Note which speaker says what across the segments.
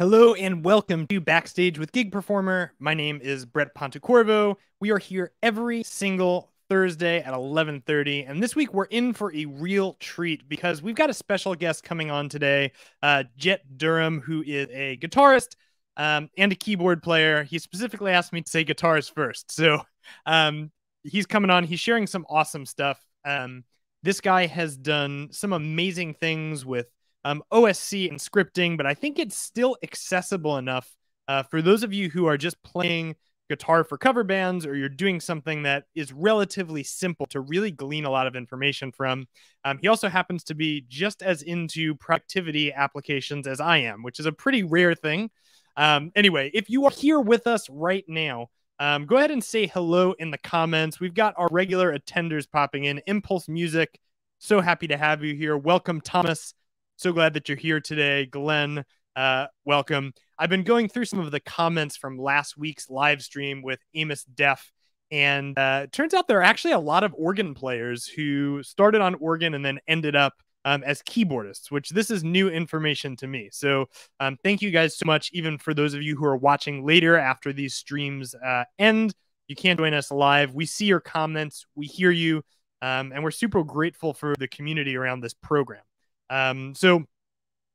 Speaker 1: Hello and welcome to Backstage with Gig Performer. My name is Brett Pontecorvo. We are here every single Thursday at 11:30, and this week we're in for a real treat because we've got a special guest coming on today, uh, Jett Durham, who is a guitarist um, and a keyboard player. He specifically asked me to say guitars first, so um, he's coming on. He's sharing some awesome stuff. Um, this guy has done some amazing things with um, OSC and scripting, but I think it's still accessible enough uh, for those of you who are just playing guitar for cover bands or you're doing something that is relatively simple to really glean a lot of information from. Um, he also happens to be just as into productivity applications as I am, which is a pretty rare thing. Um, anyway, if you are here with us right now, um, go ahead and say hello in the comments. We've got our regular attenders popping in. Impulse Music, so happy to have you here. Welcome, Thomas. So glad that you're here today. Glenn, uh, welcome. I've been going through some of the comments from last week's live stream with Amos Def, and uh, it turns out there are actually a lot of organ players who started on organ and then ended up um, as keyboardists, which this is new information to me. So um, thank you guys so much, even for those of you who are watching later after these streams uh, end. You can't join us live. We see your comments, we hear you, um, and we're super grateful for the community around this program. Um, so,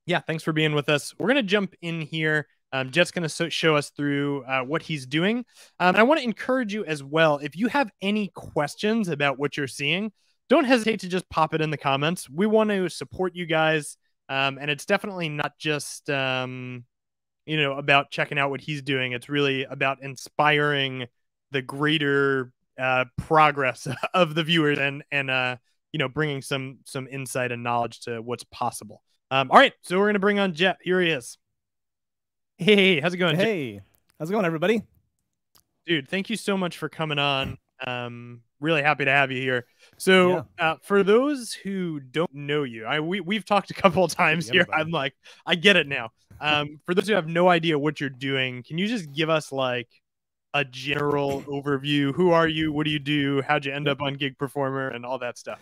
Speaker 1: yeah, thanks for being with us. We're going to jump in here. Um, Jett's going to so- show us through uh, what he's doing. Um, I want to encourage you as well. If you have any questions about what you're seeing, don't hesitate to just pop it in the comments. We want to support you guys. Um, and it's definitely not just, um, you know, about checking out what he's doing. It's really about inspiring the greater uh, progress of the viewers and, and, uh, you know, bringing some some insight and knowledge to what's possible. Um, all right, so we're gonna bring on Jeff. Here he is. Hey, how's it going?
Speaker 2: Hey, Jett? how's it going, everybody?
Speaker 1: Dude, thank you so much for coming on. Um, really happy to have you here. So, yeah. uh, for those who don't know you, I we we've talked a couple of times here. I'm like, I get it now. Um, for those who have no idea what you're doing, can you just give us like a general overview? Who are you? What do you do? How'd you end up on Gig Performer and all that stuff?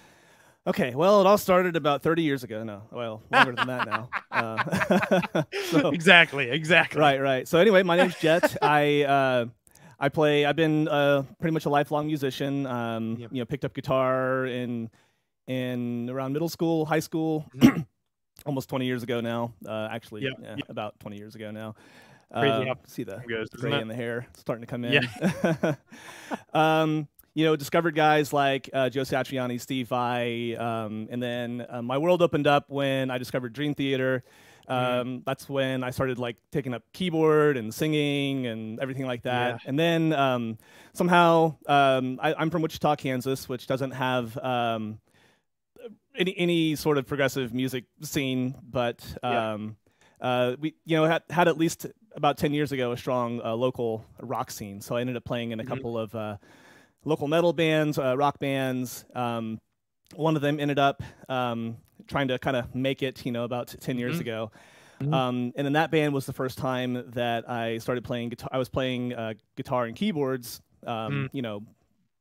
Speaker 2: Okay, well, it all started about 30 years ago. No, well, longer than that now.
Speaker 1: Uh, so, exactly, exactly.
Speaker 2: Right, right. So anyway, my name's Jett. I uh, I play. I've been uh, pretty much a lifelong musician. Um, yep. You know, picked up guitar in in around middle school, high school, mm-hmm. almost 20 years ago now. Uh, actually, yep. Yeah, yep. about 20 years ago now.
Speaker 1: Crazy uh,
Speaker 2: see the gray in the hair starting to come in. Yeah. um, you know, discovered guys like uh, Joe Satriani, Steve Vai, um, and then uh, my world opened up when I discovered Dream Theater. Mm-hmm. Um, mm. That's when I started like taking up keyboard and singing and everything like that. Yeah. And then um, somehow um, I, am from Wichita, Kansas, which doesn't have um, any any sort of progressive music scene, but yeah. Um, uh, we you know had, had at least about 10 years ago a strong uh, local rock scene. So I ended up playing in a mm-hmm. couple of uh, local metal bands, uh, rock bands. Um, one of them ended up um, trying to kind of make it, you know, about 10 years mm-hmm. ago. Mm-hmm. Um, and then that band was the first time that I started playing guitar. I was playing uh, guitar and keyboards, um, mm. you know,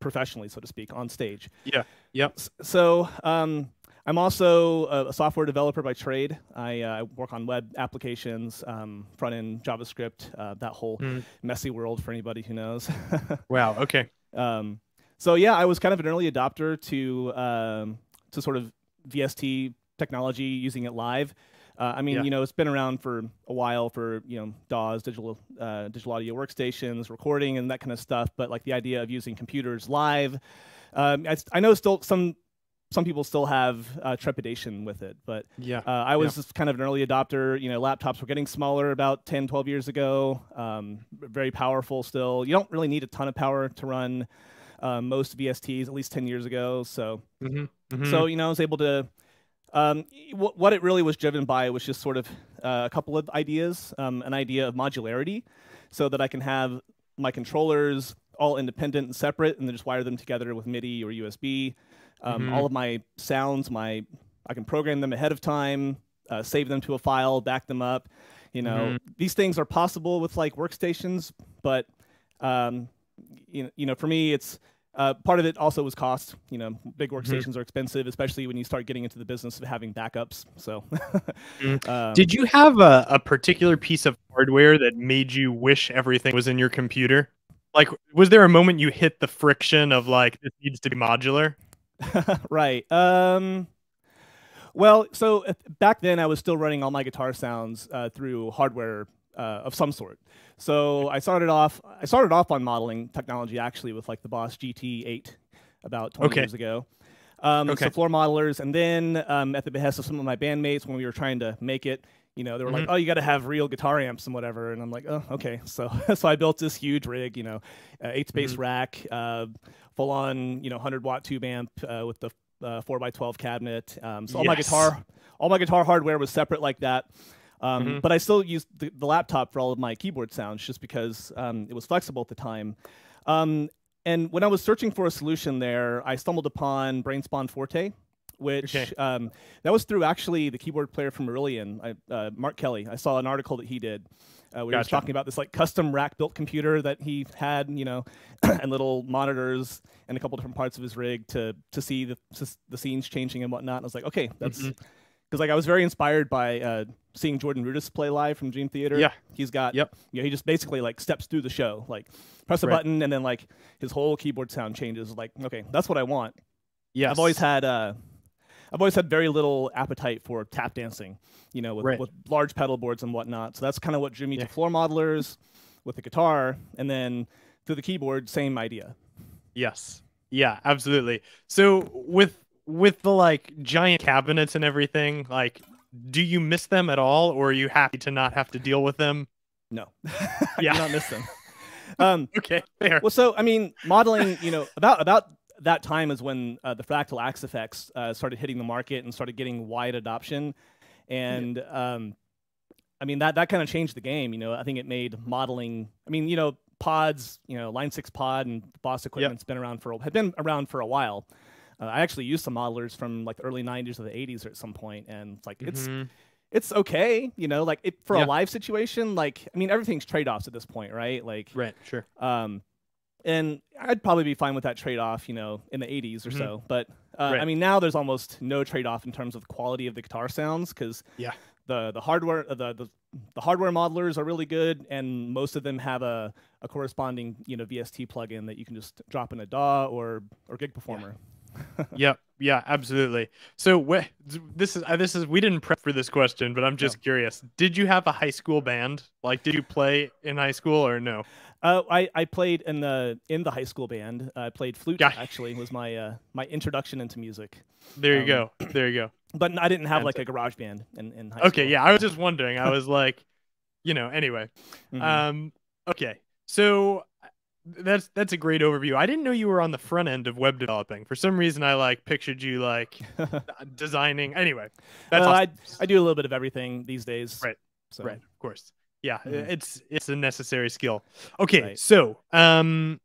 Speaker 2: professionally, so to speak, on stage.
Speaker 1: Yeah. Yep.
Speaker 2: So um, I'm also a, a, software developer by trade. I uh, work on web applications, um, front end JavaScript, uh, that whole mm. messy world for anybody who knows.
Speaker 1: wow. Okay.
Speaker 2: Um, so yeah, I was kind of an early adopter to um, to sort of VST technology, using it live. Uh, I mean, yeah. you know, it's been around for a while for you know DAWs, digital uh, digital audio workstations, recording, and that kind of stuff. But like the idea of using computers live, um, I, I, know still some some people still have uh, trepidation with it. But yeah, uh, I was yeah. kind of an early adopter. You know, laptops were getting smaller about 10, 12 years ago. Um, very powerful still. You don't really need a ton of power to run uh, most VSTs, at least 10 years ago. So, mm-hmm. Mm-hmm. so you know, I was able to. Um, w- what it really was driven by was just sort of uh, a couple of ideas, um, an idea of modularity, so that I can have my controllers all independent and separate, and then just wire them together with MIDI or USB. Um, mm-hmm. All of my sounds, my I can program them ahead of time, uh, save them to a file, back them up. You know, mm-hmm. these things are possible with like workstations, but um, you know, you know, for me, it's uh, part of it also was cost. You know, big mm-hmm. workstations mm-hmm. are expensive, especially when you start getting into the business of having backups. So,
Speaker 1: mm-hmm. um, did you have a, a, particular piece of hardware that made you wish everything was in your computer? Like, was there a moment you hit the friction of like this needs to be modular?
Speaker 2: right. Um. Well, so uh, back then I was still running all my guitar sounds uh, through hardware uh, of some sort. So I started off. I started off on modeling technology actually with like the Boss GT8 about 20 okay. years ago. Um, okay. So floor modelers, and then um, at the behest of some of my bandmates, when we were trying to make it, you know, they were mm-hmm. like, "Oh, you got to have real guitar amps and whatever." And I'm like, "Oh, okay." So, so I built this huge rig, you know, uh, eight space mm-hmm. rack, uh, full on, you know, 100 watt tube amp uh, with the uh, four x twelve cabinet. Um, so all my guitar, all my guitar hardware was separate like that. Um, mm-hmm. But I still used the, the, laptop for all of my keyboard sounds just because um, it was flexible at the time. Um, and when I was searching for a solution there, I stumbled upon Brainspawn Forte, which okay. um, that was through actually the keyboard player from Marillion, I, uh, Mark Kelly. I saw an article that he did. Uh, we gotcha. were talking about this like custom rack built computer that he had, you know, and little monitors and a couple different parts of his rig to to see the the scenes changing and whatnot. And I was like, okay, that's because mm-hmm. like I was very inspired by uh, seeing Jordan Rudess play live from Dream Theater.
Speaker 1: Yeah,
Speaker 2: he's got yep. You know, he just basically like steps through the show, like press a right. button and then like his whole keyboard sound changes. Like, okay, that's what I want. Yeah, I've always had uh, I've always had very little appetite for tap dancing, you know, with, right. with large pedal boards and whatnot. So that's kind of what drew me yeah. to floor modelers with the guitar, and then through the keyboard, same idea.
Speaker 1: Yes. Yeah, absolutely. So with with the like giant cabinets and everything, like do you miss them at all or are you happy to not have to deal with them?
Speaker 2: No. yeah. I do not miss them. Um,
Speaker 1: okay, fair.
Speaker 2: Well, so I mean, modeling, you know, about about that time is when uh, the Fractal Axe-Fx uh, started hitting the market and started getting wide adoption, and um, I mean that that kind of changed the game. You know, I think it made modeling. I mean, you know, pods, you know, Line Six pod and Boss equipment's yep. been around for had been around for a while. Uh, I actually used some modelers from like the early '90s or the '80s or at some point, and it's like mm-hmm. it's it's okay, you know, like it, for yeah. a live situation. Like, I mean, everything's trade offs at this point, right? Like,
Speaker 1: right, sure.
Speaker 2: Um, and I'd probably be fine with that trade off, you know, in the 80s or mm-hmm. so. But uh, right. I mean, now there's almost no trade off in terms of the quality of the guitar sounds because
Speaker 1: yeah,
Speaker 2: the the hardware the, the the hardware modelers are really good, and most of them have a, a corresponding you know VST plugin that you can just drop in a DAW or or Gig Performer.
Speaker 1: Yeah. yep. Yeah, absolutely. So wh- this is uh, this is we didn't prep for this question, but I'm just curious. Did you have a high school band? Like, did you play in high school or no?
Speaker 2: Uh, I, I played in the in the high school band. I played flute. Yeah. Actually, was my uh, my introduction into music.
Speaker 1: There you um, go. There you go.
Speaker 2: But I didn't have like a garage band in, in high
Speaker 1: okay,
Speaker 2: school.
Speaker 1: Okay, yeah. I was just wondering. I was like, you know. Anyway, mm-hmm. um, okay. So that's that's a great overview. I didn't know you were on the front end of web developing. For some reason, I like pictured you like designing. Anyway,
Speaker 2: that's uh, awesome. I I do a little bit of everything these days.
Speaker 1: Right. So. Right. Of course. Yeah. Mm-hmm. It's it's a necessary skill. Okay. Right. So, um,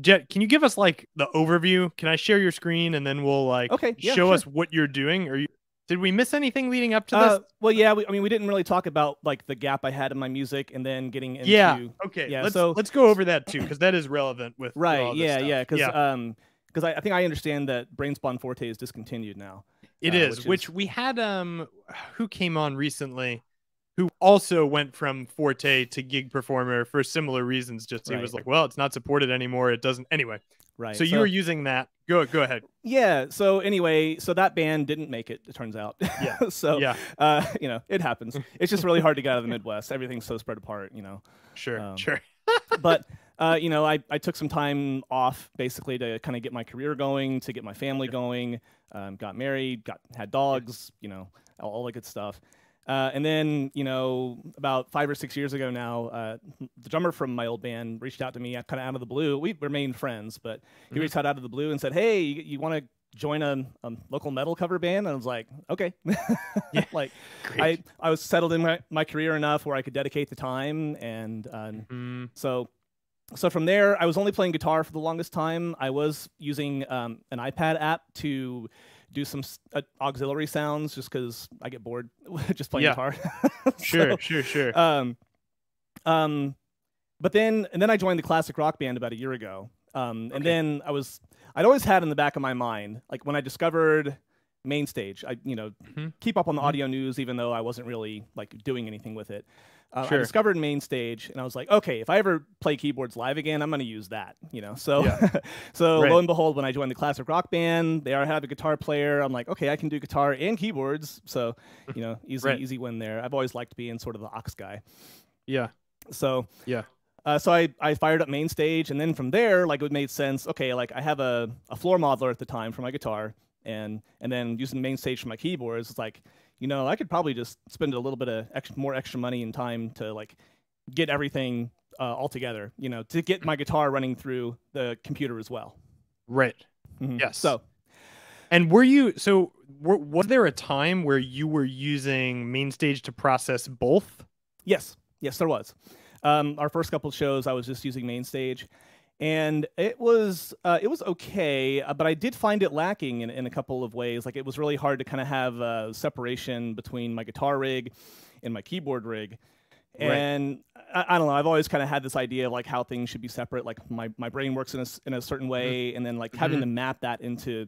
Speaker 1: Jett, can you give us like the overview? Can I share your screen and then we'll like
Speaker 2: okay, yeah,
Speaker 1: show
Speaker 2: sure.
Speaker 1: us what you're doing? Are you did we miss anything leading up to this? Uh,
Speaker 2: well, yeah. We, I mean, we didn't really talk about like the gap I had in my music, and then getting into
Speaker 1: yeah. Okay. Yeah. Let's, so let's go over that too, because that is relevant with
Speaker 2: right. yeah. Stuff. Yeah. Because yeah. um, because I, I, think I understand that Brainspawn Forte is discontinued now.
Speaker 1: It uh, is, which, which we had um, who came on recently, who also went from Forte to Gig Performer for similar reasons. Just right. he was like, well, it's not supported anymore. It doesn't anyway.
Speaker 2: Right.
Speaker 1: So, so you were using that. Go go ahead.
Speaker 2: Yeah. So anyway, so that band didn't make it. It turns out.
Speaker 1: Yeah.
Speaker 2: so
Speaker 1: yeah.
Speaker 2: Uh, you know, it happens. It's just really hard to get out of the Midwest. Everything's so spread apart. You know.
Speaker 1: Sure. Um, sure.
Speaker 2: but uh, you know, I, I took some time off basically to kind of get my career going, to get my family going. Um, got married, got had dogs. You know, all, all the good stuff. Uh, and then, you know, about five or six years ago now, uh, the drummer from my old band reached out to me kind of out of the blue. We remained friends, but he mm-hmm. reached out out of the blue and said, "Hey, you, you want to join a, a, local metal cover band?" And I was like, "Okay." yeah. like, Great. I I was settled in my, my career enough where I could dedicate the time, and uh, mm-hmm. so so from there, I was only playing guitar for the longest time. I was using um, an iPad app to do some uh, auxiliary sounds just because I get bored just playing yeah. guitar.
Speaker 1: so, sure, sure, sure.
Speaker 2: Um, um, but then and then I joined the classic rock band about a year ago. Um, and then I was I'd always had in the back of my mind like when I discovered MainStage i you know mm-hmm. keep up on the mm-hmm. audio news even though i wasn't really like doing anything with it uh, sure. I discovered MainStage, and I was like, okay, if I ever play keyboards live again, I'm going to use that, you know. So, yeah. so right. lo and behold, when I joined the classic rock band, they are have a guitar player. I'm like, okay, I can do guitar and keyboards. So, you know, easy, right. easy win there. I've always liked being sort of the aux guy.
Speaker 1: Yeah.
Speaker 2: So
Speaker 1: yeah.
Speaker 2: Uh, so I, I fired up MainStage, and then from there, like it made sense. Okay, like I have a, a floor modeler at the time for my guitar, and and then using MainStage for my keyboards, it's like you know I could probably just spend a little bit of extra, more extra money and time to like get everything uh, all together. You know, to get my guitar running through the computer as well.
Speaker 1: Right.
Speaker 2: Mm-hmm.
Speaker 1: Yes.
Speaker 2: So.
Speaker 1: And were you so? Were, was there a time where you were using MainStage to process both?
Speaker 2: Yes. Yes, there was. Um, our first couple shows, I was just using MainStage, and it was uh, it was okay, uh, but I did find it lacking in, in a couple of ways. Like it was really hard to kind of have a separation between my guitar rig and my keyboard rig. And right. I, I, don't know. I've always kind of had this idea of like how things should be separate. Like my, my brain works in a, in a certain mm-hmm. way, mm-hmm. and then like having mm-hmm. to map that into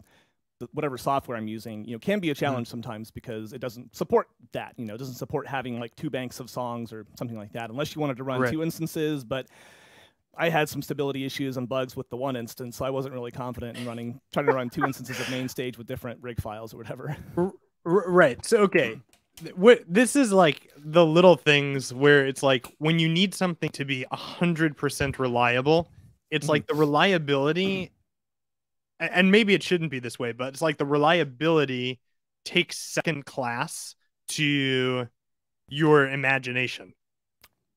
Speaker 2: whatever software I'm using, you know, can be a mm-hmm. challenge mm-hmm. sometimes because it doesn't support that. You know, it doesn't support having like two banks of songs or something like that, unless you wanted to run right. two instances. But I had some stability issues and bugs with the one instance, so I wasn't really confident in running trying to run two instances of MainStage with different rig files or whatever.
Speaker 1: Right. So okay. Hmm. What this is like the little things where it's like when you need something to be a hundred percent reliable, it's like hmm. the reliability and maybe it shouldn't be this way, but it's like the reliability takes second class to your imagination.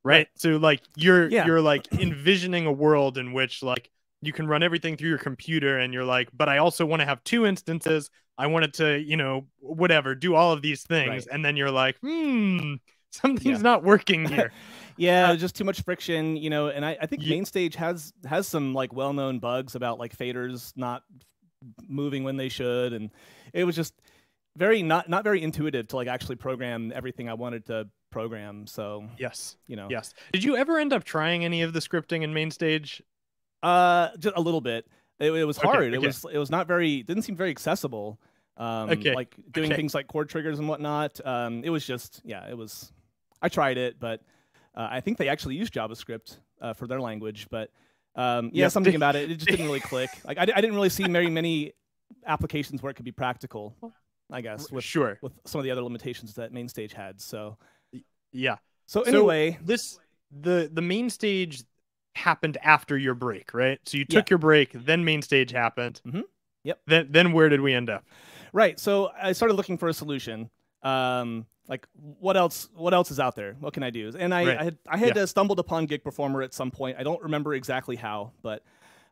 Speaker 1: Right? So like you're yeah. you're like envisioning a world in which like you can run everything through your computer and you're like, but I also want to have two instances. I want it to, you know, whatever, do all of these things. Right. And then you're like, hmm, something's yeah. not working here.
Speaker 2: yeah, uh, just too much friction, you know. And I, I think yeah. Mainstage has has some like well known bugs about like faders not moving when they should, and it was just very not not very intuitive to like actually program everything I wanted to program. So
Speaker 1: yes,
Speaker 2: you know,
Speaker 1: yes. Did you ever end up trying any of the scripting in Mainstage?
Speaker 2: Uh, just a little bit. It, it was hard. Okay, okay. It was it was not very didn't seem very accessible. Um, okay. like doing okay. things like chord triggers and whatnot. Um, it was just yeah, it was I tried it, but uh, I think they actually use JavaScript uh, for their language. But um, yeah, something about it, it just didn't really click. Like I, I didn't really see very many applications where it could be practical. I guess with
Speaker 1: sure
Speaker 2: with some of the other limitations that MainStage had. So
Speaker 1: yeah.
Speaker 2: So anyway,
Speaker 1: so this the the MainStage happened after your break, right? So you took yeah. your break, then MainStage happened.
Speaker 2: Mm-hmm. Yep.
Speaker 1: Then then where did we end up?
Speaker 2: Right. So I started looking for a solution. Um, like what else what else is out there what can i do and i right. i had, I had yeah. stumbled upon gig performer at some point i don't remember exactly how but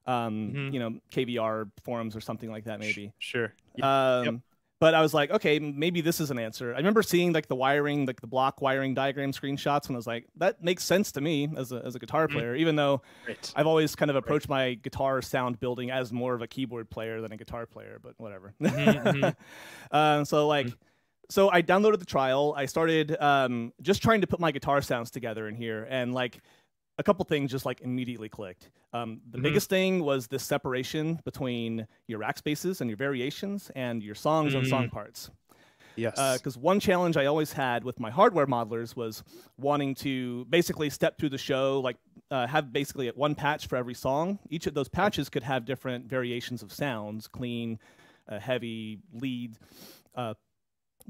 Speaker 2: um mm-hmm. you know kvr forums or something like that maybe
Speaker 1: sure
Speaker 2: um yep. But i was like okay maybe this is an answer i remember seeing like the wiring like the block wiring diagram screenshots and i was like that makes sense to me as a, as a guitar mm-hmm. player mm-hmm. even though right. i've always kind of approached right. my guitar sound building as more of a keyboard player than a guitar player but whatever mm-hmm. uh, so like mm-hmm so I downloaded the trial. I started um, just trying to put my guitar sounds together in here, and like a couple things just like immediately clicked. Um, the mm-hmm. biggest thing was the separation between your rack spaces and your variations, and your songs mm-hmm. and song mm-hmm. parts.
Speaker 1: Yes.
Speaker 2: Because uh, one challenge I always had with my hardware modelers was wanting to basically step through the show, like uh, have basically one patch for every song. Each of those patches could have different variations of sounds clean, uh, heavy, lead. Uh,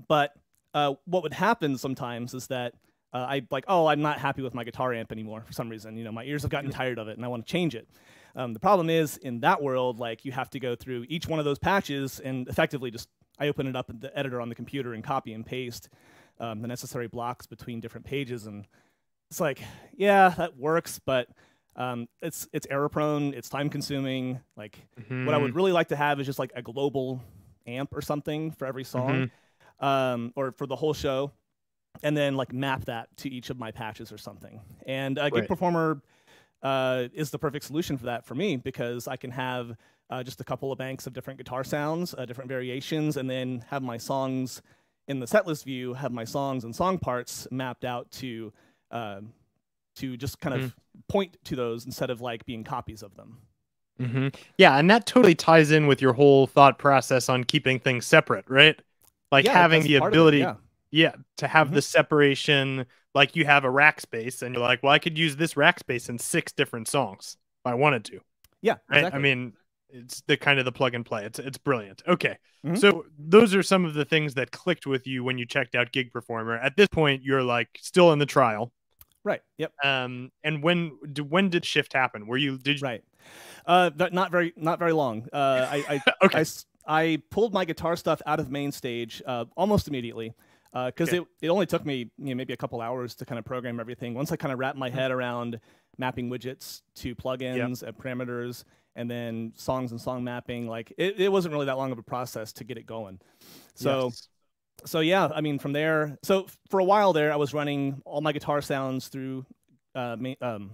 Speaker 2: but uh, what would happen sometimes is that uh, I like, oh, I'm not happy with my guitar amp anymore for some reason. You know, my ears have gotten tired of it, and I want to change it. Um, the problem is in that world, like you have to go through each one of those patches and effectively just I open it up in the editor on the computer and copy and paste um, the necessary blocks between different pages, and it's like, yeah, that works, but um, it's it's error prone, it's time consuming. Like, mm-hmm. what I would mm-hmm. really like to have is just like a global amp or something for every song. Mm-hmm um, or for the whole show, and then like map that to each of my patches or something. And uh, right. Performer uh, is the perfect solution for that for me because I can have uh, just a couple of banks of different guitar sounds, uh, different variations, and then have my songs in the setlist view, have my songs and song parts mapped out to um, to just kind mm-hmm. of point to those instead of like being copies of them.
Speaker 1: Mm-hmm. Yeah, and that totally ties in with your whole thought process on keeping things separate, right? like yeah, having the ability it, yeah. Yeah, to have
Speaker 2: Mhm.
Speaker 1: the separation, like you have a rack space, and you're like, well, I could use this rack space in six different songs if I wanted to.
Speaker 2: Yeah, exactly.
Speaker 1: I mean, it's the kind of the plug and play. It's it's brilliant. Okay,
Speaker 2: Mhm.
Speaker 1: so those are some of the things that clicked with you when you checked out Gig Performer. At this point, you're like still in the trial.
Speaker 2: right. Yep.
Speaker 1: Um, and when when did shift happen? Were you did you,
Speaker 2: Right. Uh, not very, not very long. Uh, I, I,
Speaker 1: okay
Speaker 2: I I pulled my guitar stuff out of MainStage uh, almost immediately because
Speaker 1: Okay.
Speaker 2: it, it only took me you know, maybe a couple hours to kind of program everything. Once I kind of wrapped my
Speaker 1: Mm-hmm.
Speaker 2: head around mapping widgets to plugins and parameters and then songs and song mapping, like it, it wasn't really that long of a process to get it going. So
Speaker 1: Yes.
Speaker 2: so yeah, I mean from there. So for a while there, I was running all my guitar sounds through uh, um,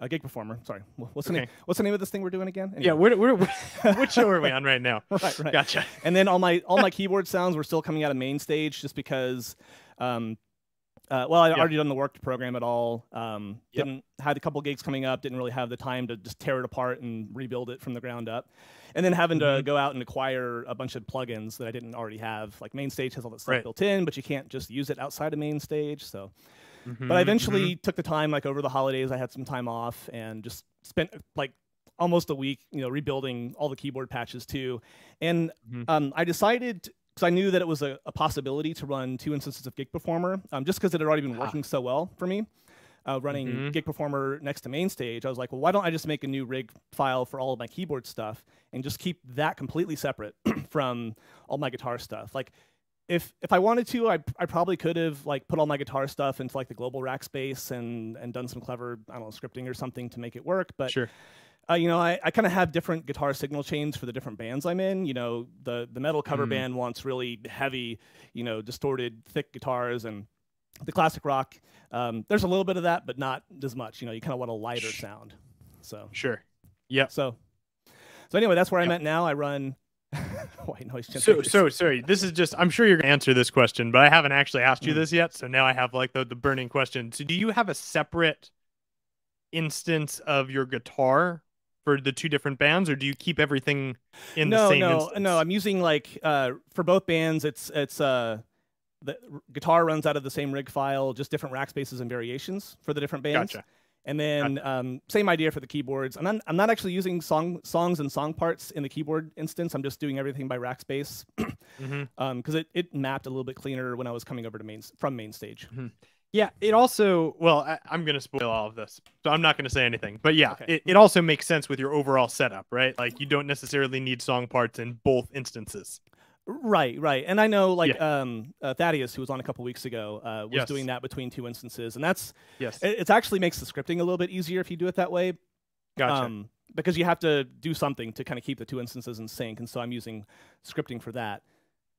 Speaker 2: a gig performer. Sorry, Wh- what's the name? What's the name of this thing we're doing again?
Speaker 1: yeah,
Speaker 2: we're
Speaker 1: where, where, which show are we on right now?
Speaker 2: right, right.
Speaker 1: Gotcha.
Speaker 2: And then all my all my keyboard sounds were still coming out of MainStage just because. Um, uh, well, I'd already done the work to program it all. Um,
Speaker 1: Yep.
Speaker 2: Didn't had a couple gigs coming up. Didn't really have the time to just tear it apart and rebuild it from the ground up. And then having to
Speaker 1: Mhm.
Speaker 2: go out and acquire a bunch of plugins that I didn't already have. Like MainStage has all that stuff
Speaker 1: Right.
Speaker 2: built in, but you can't just use it outside of MainStage. So
Speaker 1: Mhm,
Speaker 2: but I
Speaker 1: mhm.
Speaker 2: eventually took the time like over the holidays i had some time off and just spent like almost a week you know rebuilding all the keyboard patches too and
Speaker 1: Mhm.
Speaker 2: um, i decided because i knew that it was a, a possibility to run two instances of gig performer um, just because it had already been
Speaker 1: Ah.
Speaker 2: working so well for me uh, running
Speaker 1: Mhm.
Speaker 2: gig performer next to MainStage i was like well why don't i just make a new rig file for all of my keyboard stuff and just keep that completely separate from all my guitar stuff like if if I wanted to, I, I probably could have like put all my guitar stuff into like the global rack space and and done some clever I don't know scripting or something to make it work. But
Speaker 1: sure.
Speaker 2: uh, you know, I, I kind of have different guitar signal chains for the different bands I'm in. You know, the the metal cover
Speaker 1: Mm.
Speaker 2: band wants really heavy, you know, distorted, thick guitars, and the classic rock. Um, there's a little bit of that, but not as much. You know, you kind of want a lighter sound. So
Speaker 1: Sure. yeah.
Speaker 2: so so anyway, that's where
Speaker 1: Yep.
Speaker 2: I'm at now. I run. White noise
Speaker 1: So,
Speaker 2: generators.
Speaker 1: so sorry. This is just. I'm sure you're gonna answer this question, but I haven't actually asked you
Speaker 2: Mm.
Speaker 1: this yet. So now I have like the the burning question. So, do you have a separate instance of your guitar for the two different bands, or do you keep everything in
Speaker 2: no,
Speaker 1: the same
Speaker 2: no,
Speaker 1: instance?
Speaker 2: no. I'm using like uh, for both bands. It's it's uh, the guitar runs out of the same rig file, just different rack spaces and variations for the different bands.
Speaker 1: Gotcha.
Speaker 2: And then um, same idea for the keyboards. I'm not, I'm not actually using song songs and song parts in the keyboard instance. I'm just doing everything by rack space
Speaker 1: hmm
Speaker 2: because it, it mapped a little bit cleaner when I was coming over to main from MainStage.
Speaker 1: Yeah, it also well, I, I'm gonna spoil all of this, so I'm not gonna say anything. But yeah,
Speaker 2: Okay.
Speaker 1: it, it also makes sense with your overall setup, right? Like you don't necessarily need song parts in both instances.
Speaker 2: Right, right. And I know like um, uh, Thaddeus, who was on a couple weeks ago, uh, was
Speaker 1: Yes.
Speaker 2: doing that between two instances, and that's
Speaker 1: Yes,
Speaker 2: it, actually makes the scripting a little bit easier if you do it that way.
Speaker 1: gotcha.
Speaker 2: um, because you have to do something to kind of keep the two instances in sync, and so I'm using scripting for that.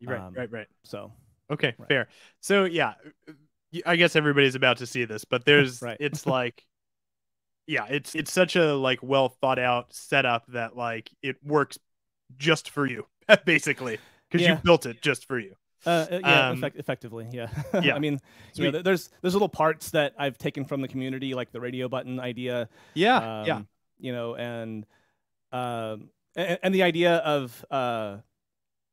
Speaker 1: right,
Speaker 2: um,
Speaker 1: right, right.
Speaker 2: So
Speaker 1: Okay,
Speaker 2: Right.
Speaker 1: fair. So yeah, I guess everybody's about to see this, but there's
Speaker 2: Right.
Speaker 1: it's like yeah, it's it's such a like well thought out setup that like it works just for you basically because
Speaker 2: Yeah.
Speaker 1: you built it just for you.
Speaker 2: uh, uh, yeah,
Speaker 1: Um,
Speaker 2: effect- effectively, yeah.
Speaker 1: yeah.
Speaker 2: I mean, you know, there's there's little parts that I've taken from the community, like the radio button idea.
Speaker 1: yeah,
Speaker 2: um,
Speaker 1: yeah.
Speaker 2: You know, and um, and, and the idea of uh,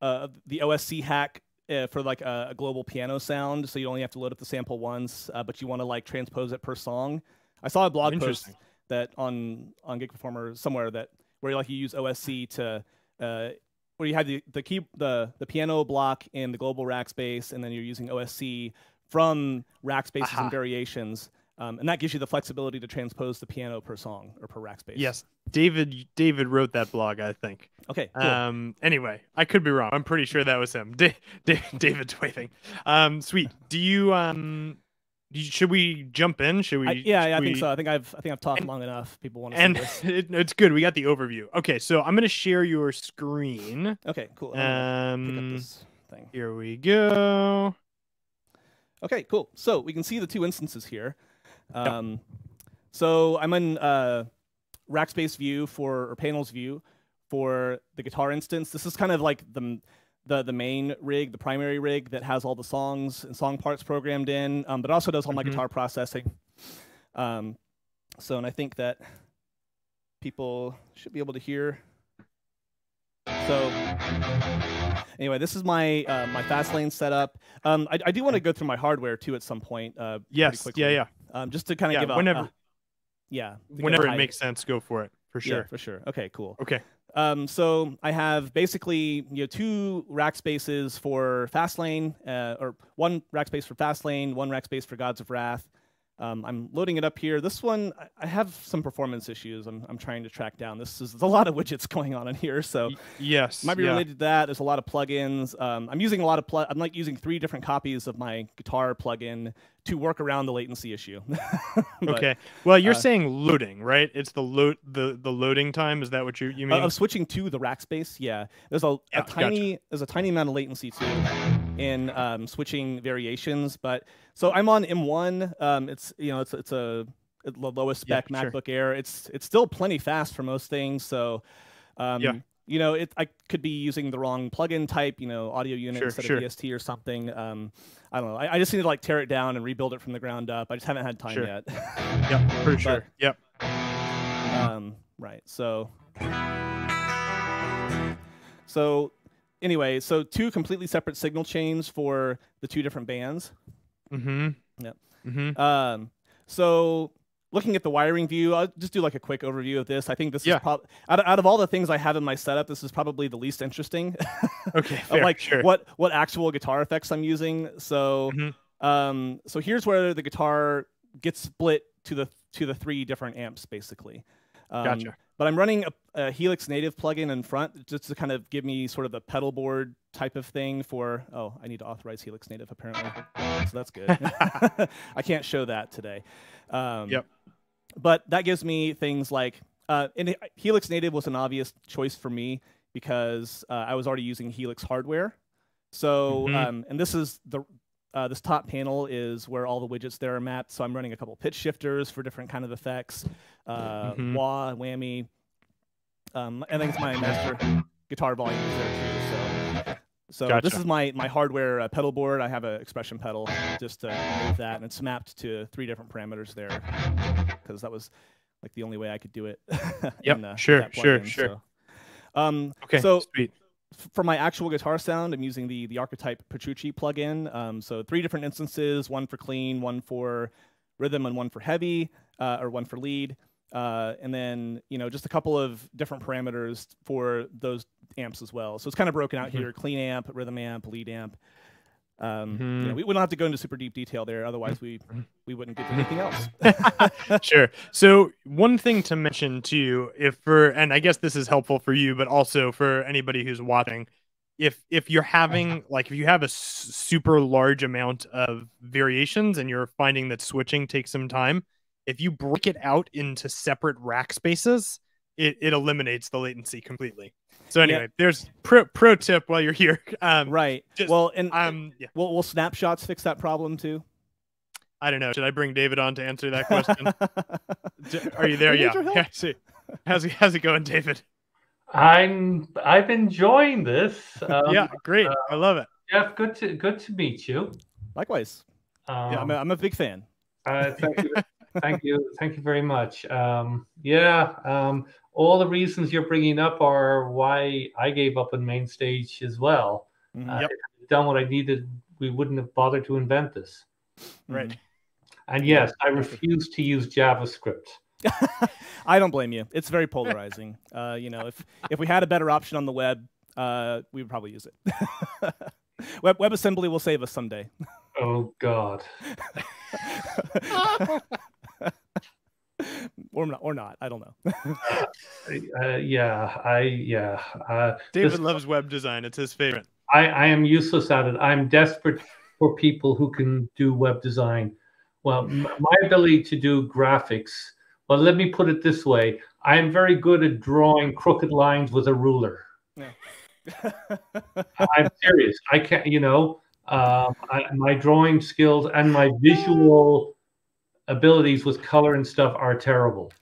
Speaker 2: uh, the OSC hack. Uh, for like a, a global piano sound, so you only have to load up the sample once, uh, but you want to like transpose it per song. I saw a blog post that on on Gig Performer somewhere that where like you use OSC to uh, where you have the the key the the piano block in the global rack space, and then you're using OSC from rack spaces
Speaker 1: Aha.
Speaker 2: and variations, um, and that gives you the flexibility to transpose the piano per song or per rack space.
Speaker 1: Yes, David David wrote that blog, I think.
Speaker 2: Okay. Cool.
Speaker 1: Um. Anyway, I could be wrong. I'm pretty sure that was him. Da- Da- David's waving. Um. Sweet. Do you um? Should we jump in? Should we?
Speaker 2: I, yeah, I think
Speaker 1: we-
Speaker 2: so. I think I've I think I've talked
Speaker 1: and-
Speaker 2: long enough. People want to see
Speaker 1: And it, it's good. We got the overview. Okay, so I'm gonna share your screen.
Speaker 2: Okay. Cool. I'm pick up
Speaker 1: Um.
Speaker 2: this thing.
Speaker 1: Here we go.
Speaker 2: Okay, cool. So we can see the two instances here. Um, So I'm in uh, Rackspace view for or panels view for the guitar instance. This is kind of like the the the main rig, the primary rig that has all the songs and song parts programmed in, um, but also does all my
Speaker 1: Mhm.
Speaker 2: guitar processing. Um, so, and I think that people should be able to hear. So anyway, this is my uh, my Fastlane setup. Um, I, I do want to go through my hardware too at some point. Uh,
Speaker 1: yes. Yeah. Yeah.
Speaker 2: Um, just to kind of
Speaker 1: yeah,
Speaker 2: give a
Speaker 1: whenever.
Speaker 2: uh, yeah.
Speaker 1: Whenever it makes sense, go for it for sure.
Speaker 2: Yeah, for sure. Okay. Cool.
Speaker 1: Okay.
Speaker 2: Um, so I have basically you know two rack spaces for Fastlane, uh, or one rack space for Fastlane, one rack space for Gods of Wrath. Um, I'm loading it up here. This one, I have some performance issues. I'm, I'm trying to track down. This is a lot of widgets going on in here, so
Speaker 1: yes,
Speaker 2: might be
Speaker 1: yeah.
Speaker 2: related to that. There's a lot of plugins. Um, I'm using a lot of pl- I'm like using three different copies of my guitar plugin to work around the latency issue.
Speaker 1: but, okay. Well, you're uh, saying loading, right? It's the load the the loading time. Is that what you you mean?
Speaker 2: Of switching to the rack space, yeah. There's a, yeah, a tiny gotcha. there's a tiny amount of latency too in um, switching variations, but so I'm on M1. Um, it's you know it's it's a the lowest spec yeah, MacBook sure. Air. It's it's still plenty fast for most things. So um, yeah. You know, it I could be using the wrong plugin type, you know, audio unit sure, instead sure. of VST or something. Um, I don't know. I, I, just need to like tear it down and rebuild it from the ground up. I just haven't had time yet.
Speaker 1: yep, for sure. Yep.
Speaker 2: Um, right. So, so anyway, so two completely separate signal chains for the two different bands.
Speaker 1: Mm-hmm.
Speaker 2: Yep.
Speaker 1: Mm-hmm.
Speaker 2: Um, so looking at the wiring view, I'll just do like a quick overview of this. I think this
Speaker 1: yeah.
Speaker 2: is probably out, of, out of all the things I have in my setup, this is probably the least interesting.
Speaker 1: okay, fair,
Speaker 2: like
Speaker 1: sure.
Speaker 2: what what actual guitar effects I'm using. So,
Speaker 1: mm-hmm.
Speaker 2: um, so here's where the guitar gets split to the to the three different amps basically.
Speaker 1: Um, gotcha.
Speaker 2: But I'm running a, a, Helix native plugin in front just to kind of give me sort of the pedal board type of thing for. Oh, I need to authorize Helix native apparently, so that's good. I can't show that today. Um,
Speaker 1: yep.
Speaker 2: But that gives me things like uh, and Helix native was an obvious choice for me because uh, I was already using Helix hardware. So
Speaker 1: mm-hmm.
Speaker 2: um, and this is the uh, this top panel is where all the widgets there are mapped. So I'm running a couple pitch shifters for different kind of effects, uh,
Speaker 1: mm-hmm.
Speaker 2: wah, whammy. Um, I think it's my master guitar volume is there too. So, so
Speaker 1: gotcha.
Speaker 2: this is my my hardware uh, pedal board. I have an expression pedal just to move that, and it's mapped to three different parameters there because that was like the only way I could do it.
Speaker 1: yep.
Speaker 2: in, uh,
Speaker 1: sure. Sure. Sure.
Speaker 2: So, um,
Speaker 1: okay.
Speaker 2: So
Speaker 1: sweet
Speaker 2: for my actual guitar sound, I'm using the the Archetype Petrucci plugin. Um, so three different instances: one for clean, one for rhythm, and one for heavy, uh, or one for lead. Uh, and then you know just a couple of different parameters for those amps as well. So it's kind of broken out mm-hmm. here: clean amp, rhythm amp, lead amp. Um,
Speaker 1: mm-hmm.
Speaker 2: you know, we, we don't have to go into super deep detail there, otherwise we we wouldn't get to anything else.
Speaker 1: sure. So one thing to mention too, if for and I guess this is helpful for you, but also for anybody who's watching, if if you're having like if you have a s- super large amount of variations and you're finding that switching takes some time, if you break it out into separate rack spaces, it, it eliminates the latency completely. So anyway, yeah. there's pro pro tip while you're here. Um,
Speaker 2: right.
Speaker 1: Just,
Speaker 2: well, and
Speaker 1: um, yeah.
Speaker 2: will will snapshots fix that problem too?
Speaker 1: I don't know. Should I bring David on to answer that question? Are you there? yeah. yeah. See, how's it, how's it going, David?
Speaker 3: I'm I've enjoying this. Um,
Speaker 1: yeah, great. Uh, I love it.
Speaker 3: Jeff, good to good to meet you.
Speaker 2: Likewise. Um, yeah, I'm a, I'm a big fan.
Speaker 3: Uh, thank you, thank you, thank you very much. Um, yeah, um, all the reasons you're bringing up are why I gave up on MainStage as well.
Speaker 1: Mm-hmm. Uh, yep.
Speaker 3: done what I needed, we wouldn't have bothered to invent this.
Speaker 1: Right.
Speaker 3: And yes, I refuse to use JavaScript.
Speaker 2: I don't blame you. It's very polarizing. Uh, you know, if if we had a better option on the web, uh, we would probably use it. web WebAssembly will save us someday.
Speaker 3: Oh God.
Speaker 2: Or not, or not. I don't know.
Speaker 3: uh, yeah, I yeah. Uh,
Speaker 1: David this, loves web design. It's his favorite.
Speaker 3: I, I am useless at it. I'm desperate for people who can do web design. Well, my ability to do graphics. Well, let me put it this way: I am very good at drawing crooked lines with a ruler.
Speaker 2: Yeah.
Speaker 3: I'm serious. I can't. You know, uh, I, my drawing skills and my visual abilities with color and stuff are terrible.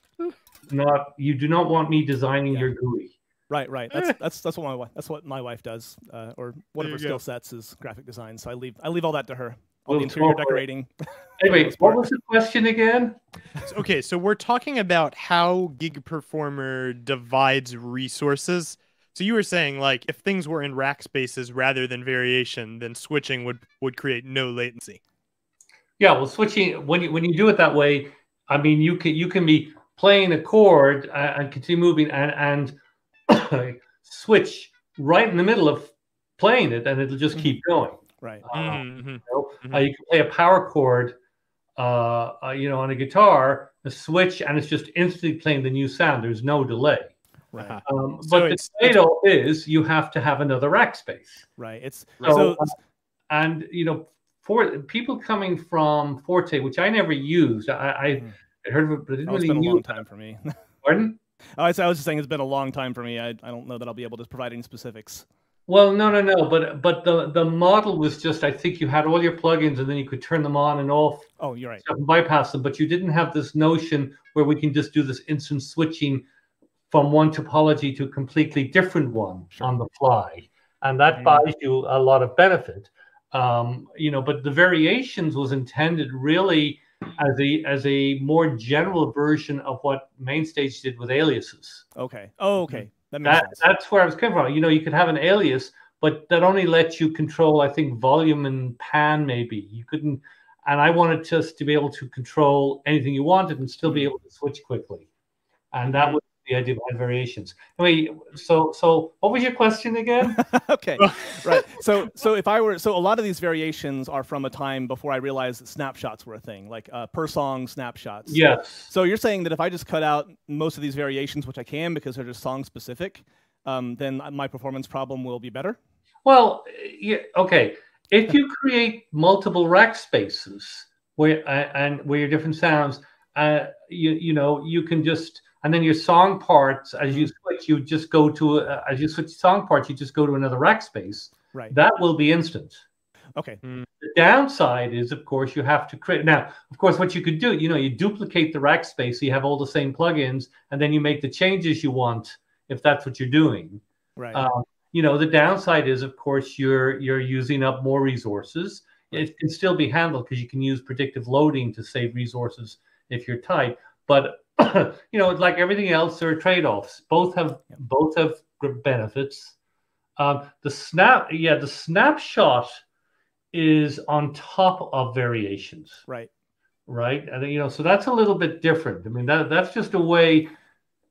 Speaker 3: Not you do not want me designing yeah. your GUI.
Speaker 2: Right, right. That's that's that's what my wife that's what my wife does, uh, or one of her skill sets is graphic design. So I leave I leave all that to her. All we'll the interior decorating.
Speaker 3: Anyway, what was the question again?
Speaker 1: okay, so we're talking about how Gig Performer divides resources. So you were saying like if things were in rack spaces rather than variation, then switching would would create no latency.
Speaker 3: Yeah, well, switching when you when you do it that way, I mean, you can you can be playing a chord uh, and continue moving and and switch right in the middle of playing it, and it'll just keep going.
Speaker 2: Right.
Speaker 3: Uh,
Speaker 1: Mm-hmm.
Speaker 3: you, know?
Speaker 1: Mhm.
Speaker 3: Uh, you can play a power chord, uh, uh, you know, on a guitar, a switch, and it's just instantly playing the new sound. There's no delay.
Speaker 2: Right.
Speaker 1: Uh-huh.
Speaker 3: Um,
Speaker 1: So
Speaker 3: but the
Speaker 1: it's-
Speaker 3: trade-off is you have to have another rack space.
Speaker 2: Right. It's
Speaker 3: So,
Speaker 2: so
Speaker 3: uh, and you know, for people coming from Forte, which I never used, I. I heard of it, but I didn't
Speaker 2: oh, it's
Speaker 3: really
Speaker 2: been a long time for me.
Speaker 3: Pardon?
Speaker 2: Oh, I was I was just saying it's been a long time for me. I, I don't know that I'll be able to provide any specifics.
Speaker 3: Well, no, no, no. But but the the model was just I think you had all your plugins and then you could turn them on and off
Speaker 2: Oh, you're right.
Speaker 3: and bypass them, but you didn't have this notion where we can just do this instant switching from one topology to a completely different one
Speaker 2: Sure.
Speaker 3: on the fly, and that
Speaker 1: Mhm.
Speaker 3: buys you a lot of benefit. Um, you know, but the variations was intended really as a as a more general version of what Mainstage did with aliases.
Speaker 2: Okay. Oh, okay. Mm-hmm. That makes
Speaker 3: That,
Speaker 2: sense.
Speaker 3: that's where I was coming from. You know, you could have an alias, but that only lets you control, I think, volume and pan. Maybe you couldn't. And I wanted just to be able to control anything you wanted and still be mm-hmm. able to switch quickly. And that mm-hmm. was the idea behind variations. Anyway, so so what was your question again?
Speaker 2: okay. right. So so if I were so a lot of these variations are from a time before I realized that snapshots were a thing, like uh, per song snapshots.
Speaker 3: yes.
Speaker 2: So you're saying that if I just cut out most of these variations, which I can because they're just song specific, um, then my performance problem will be better.
Speaker 3: Well, yeah, okay. If you create multiple rack spaces where uh, and where your different sounds, uh, you you know you can just and then your song parts as you switch, you just go to uh, as you switch song parts, you just go to another rack space.
Speaker 2: Right.
Speaker 3: That will be instant.
Speaker 2: Okay.
Speaker 3: The downside is, of course, you have to create. Now, of course, what you could do, you know, you duplicate the rack space, so you have all the same plugins, and then you make the changes you want if that's what you're doing.
Speaker 2: Right.
Speaker 3: Um, you know, the downside is, of course, you're you're using up more resources. It can still be handled because you can use predictive loading to save resources if you're tight. But you know, like everything else, there are trade-offs. Both have both have benefits. Um, the snap, yeah, the snapshot is on top of variations
Speaker 2: right.
Speaker 3: right? And you know, so that's a little bit different. I mean, that that's just a way.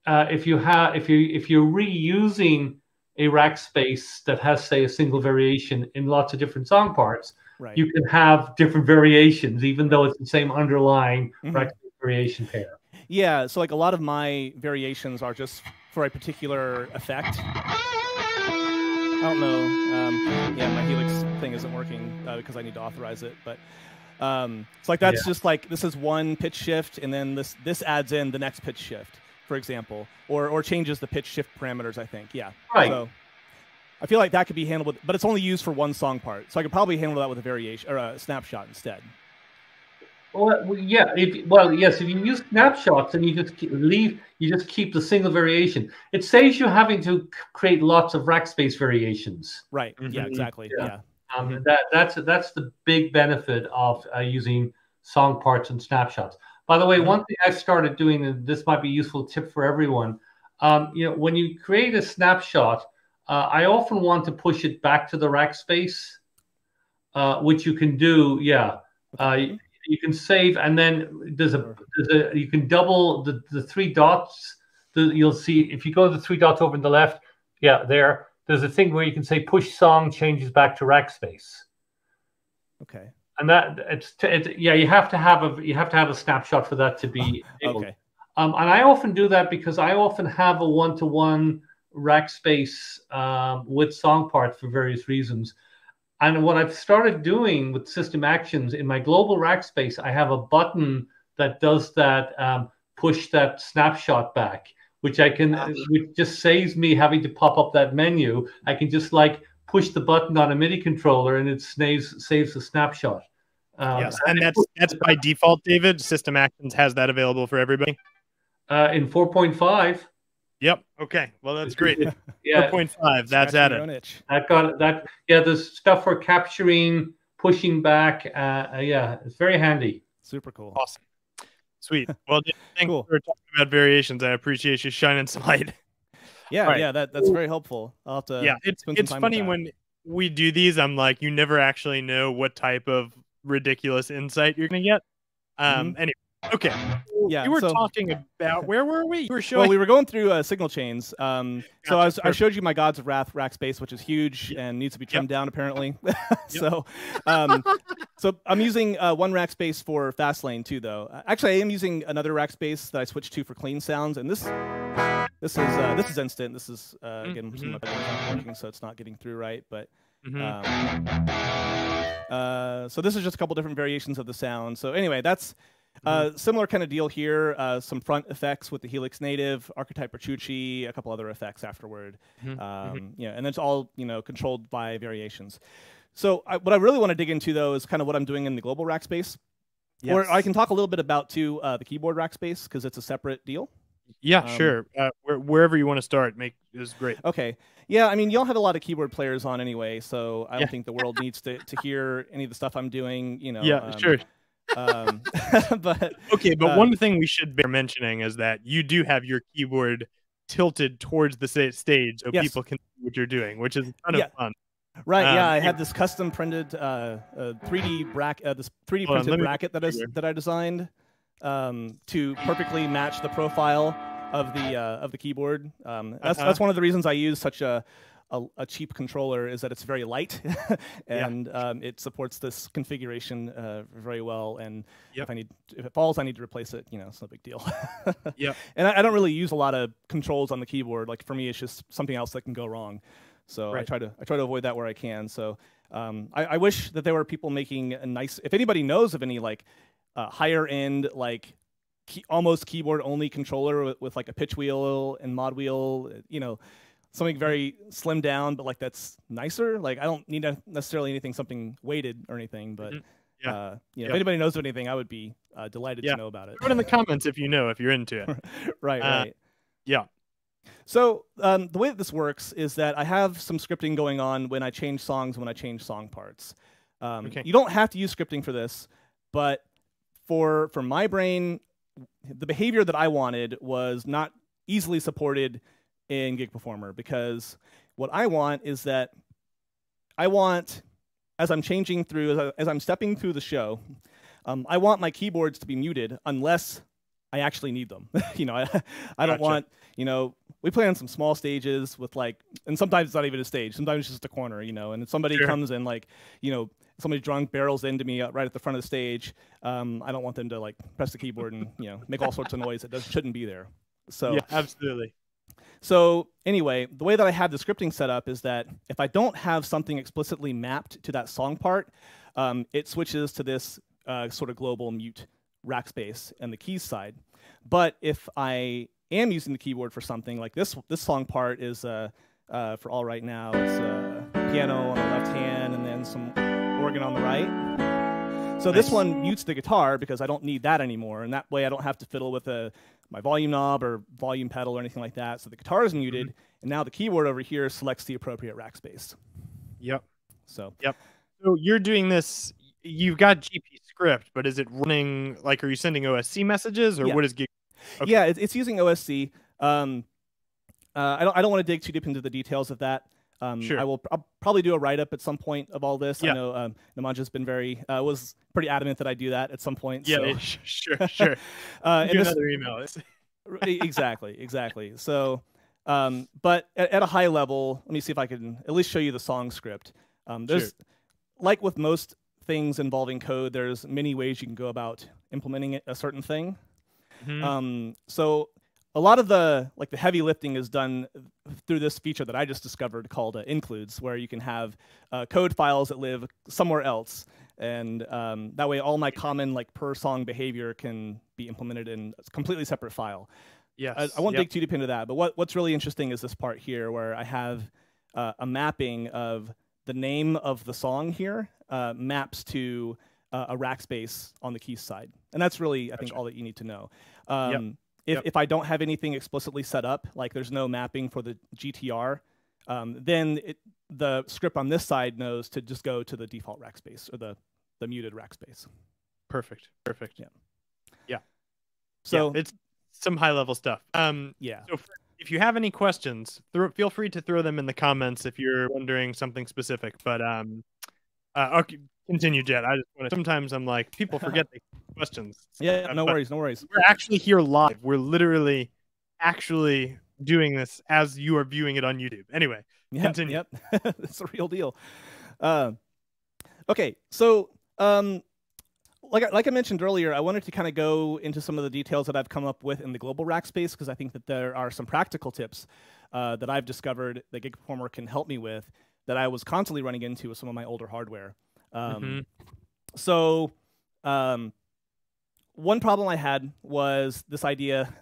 Speaker 3: Uh, if you have, if you if you're reusing a rack space that has, say, a single variation in lots of different song parts,
Speaker 2: Right.
Speaker 3: you can have different variations, even though it's the same underlying
Speaker 2: Mhm.
Speaker 3: rack variation pair.
Speaker 2: Yeah, so like a lot of my variations are just for a particular effect. I don't know. Um, yeah, my Helix thing isn't working uh, because I need to authorize it. But um, it's like that's
Speaker 3: Yeah.
Speaker 2: just like this is one pitch shift, and then this this adds in the next pitch shift, for example, or or changes the pitch shift parameters. I think. Yeah.
Speaker 3: Right.
Speaker 2: So I feel like that could be handled with, but it's only used for one song part. So I could probably handle that with a variation or a snapshot instead.
Speaker 3: Well, well, yeah. If, well, yes. If you use snapshots and you just keep, leave, you just keep the single variation. It saves you having to create lots of rack space variations.
Speaker 2: Right. Yeah.
Speaker 1: Mhm.
Speaker 2: Exactly.
Speaker 3: Yeah.
Speaker 2: yeah.
Speaker 3: Um, that that's that's the big benefit of uh, using song parts and snapshots. By the way,
Speaker 1: Mhm.
Speaker 3: one thing I started doing, and this might be a useful tip for everyone. Um, you know, when you create a snapshot, uh, I often want to push it back to the rack space, uh, which you can do. Yeah, uh, you, can save, and then there's a there's a you can double the the three dots. The, you'll see if you go to the three dots over in the left. Yeah, there. There's a thing where you can say push song changes back to rack space
Speaker 2: Okay.
Speaker 3: and that it's, it's yeah you have to have a you have to have a snapshot for that to be able.
Speaker 2: Okay.
Speaker 3: Um, and I often do that because I often have a one-to-one rack space um, with song parts for various reasons. And what I've started doing with system actions in my global rack space, I have a button that does that um, push that snapshot back, which I can, which just saves me having to pop up that menu. I can just like push the button on a MIDI controller and it saves saves the snapshot. Um,
Speaker 1: yes, and that's that's by default, David. System Actions has that available for everybody.
Speaker 3: uh, in 4.5.
Speaker 1: Yep. Okay. Well, that's great.
Speaker 3: Yeah,
Speaker 1: 4.5. That's
Speaker 2: Scratching your
Speaker 1: added.
Speaker 2: own
Speaker 3: that got that. Yeah, The stuff for capturing, pushing back. Uh, uh, yeah, it's very handy.
Speaker 2: Super cool.
Speaker 1: Awesome. Sweet. Well, David, thanks
Speaker 2: Cool.
Speaker 1: for talking about variations. I appreciate you shining some light.
Speaker 2: Yeah, right. yeah, that that's very helpful. I'll have to.
Speaker 1: Yeah, it's it's funny when we do these. I'm like, you never actually know what type of ridiculous insight you're gonna get. Um. Mm-hmm. Anyway, Okay. Yeah. You were so, talking about where were we? You were showing.
Speaker 2: Well, we were going through uh, signal chains. Um, gotcha. So I, was, I, showed you my Gods of Wrath rack space, which is huge yep. and needs to be trimmed yep. down apparently. so, um, so I'm using uh, one rack space for Fastlane too, though. Uh, actually, I am using another rack space that I switched to for clean sounds, and this this is uh, this is instant. This is uh, again mm-hmm. not working, so it's not getting through right, but. Mm-hmm. Um, uh, so this is just a couple different variations of the sound. So anyway, that's uh, mm-hmm. similar kind of deal here. Uh, some front effects with the Helix Native, Archetype Petrucci, a couple other effects afterward. Mm-hmm. Um, mm-hmm. Yeah, and it's all you know controlled by variations. So I, what I really want to dig into though is kind of what I'm doing in the global rack space. Yes. Or I can talk a little bit about too uh, the keyboard rack space because it's a separate deal.
Speaker 1: Yeah, um, sure. Uh, where, wherever you want to start, make is great.
Speaker 2: Okay. Yeah, I mean, y'all have a lot of keyboard players on anyway, so I don't think the world needs to, to hear any of the stuff I'm doing. You know.
Speaker 1: Yeah, um, sure um, but okay, but uh, one thing we should bear mentioning is that you do have your keyboard tilted towards the stage so yes. people can see what you're doing, which is kind yeah. of fun.
Speaker 2: Right. Um, yeah, I had this custom printed uh, uh, 3D bracket, uh, this 3D printed bracket that I that I designed um, to perfectly match the profile of the uh, of the keyboard. Um, that's uh-huh. that's one of the reasons I use such a a, a, cheap controller is that it's very light and yeah. um, it supports this configuration uh, very well. And yep. if I need, if it falls, I need to replace it. You know, it's no big deal.
Speaker 1: yeah.
Speaker 2: And I, I, don't really use a lot of controls on the keyboard. Like for me, it's just something else that can go wrong. So right. I try to I try to avoid that where I can. So um, I, I, wish that there were people making a nice. If anybody knows of any like uh, higher end like key, almost keyboard only controller with, with, like a pitch wheel and mod wheel, you know, something very slim down, but like that's nicer. Like I don't need necessarily anything something weighted or anything, but. Mm-hmm. Yeah. Uh, yeah, If anybody knows of anything, I would be uh, delighted yeah. to know about it.
Speaker 1: Put in the comments if you know, if you're into it.
Speaker 2: right, uh, right.
Speaker 1: Yeah.
Speaker 2: So um, the way that this works is that I have some scripting going on when I change songs, when I change song parts. Um, okay. You don't have to use scripting for this, but for for my brain, the behavior that I wanted was not easily supported in Gig Performer because what I want is that I want, as I'm changing through, as, I, as I'm stepping through the show, um, I want my keyboards to be muted unless I actually need them. you know, I, I don't gotcha. want, you know, we play on some small stages with like, and sometimes it's not even a stage. Sometimes it's just a corner, you know, and somebody sure. comes and like, you know, somebody drunk barrels into me right at the front of the stage. Um, I don't want them to like press the keyboard and, you know, make all sorts of noise that does, shouldn't be there. So
Speaker 1: yeah, absolutely.
Speaker 2: So anyway, the way that I have the scripting set up is that if I don't have something explicitly mapped to that song part, um, it switches to this uh, sort of global mute rack space and the keys side. But if I am using the keyboard for something like this, this song part is uh, uh, for all right now. It's uh, piano on the left hand and then some organ on the right. So nice. this one mutes the guitar because I don't need that anymore, and that way I don't have to fiddle with a my volume knob or volume pedal or anything like that. So the guitar is muted, mm-hmm. and now the keyboard over here selects the appropriate rack space.
Speaker 1: Yep.
Speaker 2: So.
Speaker 1: Yep. So you're doing this. You've got GP script, but is it running like? Are you sending OSC messages, or yeah. what is Gig?
Speaker 2: Okay. Yeah, it's using OSC. Um, uh, I don't. I don't want to dig too deep into the details of that. Um, sure. I will. I'll probably do a write up at some point of all this. Yeah. I know um, Nemanja's been very uh, was pretty adamant that I do that at some point.
Speaker 1: Yeah,
Speaker 2: so.
Speaker 1: sure, sure. uh,
Speaker 2: do
Speaker 1: another this, email.
Speaker 2: exactly, exactly. So, um, but at, at, a high level, let me see if I can at least show you the song script. Um, there's, sure. like with most things involving code, there's many ways you can go about implementing a certain thing. Mm-hmm. Um, so a lot of the like the heavy lifting is done through this feature that I just discovered called uh, includes, where you can have uh, code files that live somewhere else, and um, that way all my common like per song behavior can be implemented in a completely separate file.
Speaker 1: Yes,
Speaker 2: I, I won't yep. dig too deep into that, but what, what's really interesting is this part here where I have uh, a mapping of the name of the song here uh, maps to uh, a rack space on the keys side, and that's really I think all that you need to know. Um, yep if, yep. if I don't have anything explicitly set up, like there's no mapping for the GTR, um, then it, the script on this side knows to just go to the default rack space or the, the muted rack space.
Speaker 1: Perfect. Perfect.
Speaker 2: Yeah.
Speaker 1: Yeah.
Speaker 2: So
Speaker 1: yeah, it's some high level stuff. Um,
Speaker 2: yeah.
Speaker 1: So if you have any questions, throw, feel free to throw them in the comments if you're wondering something specific. But um, uh, okay, continue, Jett. I just want to. Sometimes I'm like, people forget the questions.
Speaker 2: Yeah, no worries, no worries.
Speaker 1: We're actually here live. We're literally, actually doing this as you are viewing it on YouTube. Anyway,
Speaker 2: yep,
Speaker 1: continue.
Speaker 2: Yep, it's a real deal. Uh, okay, so um, like I, like I mentioned earlier, I wanted to kind of go into some of the details that I've come up with in the global rack space because I think that there are some practical tips uh, that I've discovered that Gig Performer can help me with that I was constantly running into with some of my older hardware. Um, mm-hmm. So, um, one problem I had was this idea.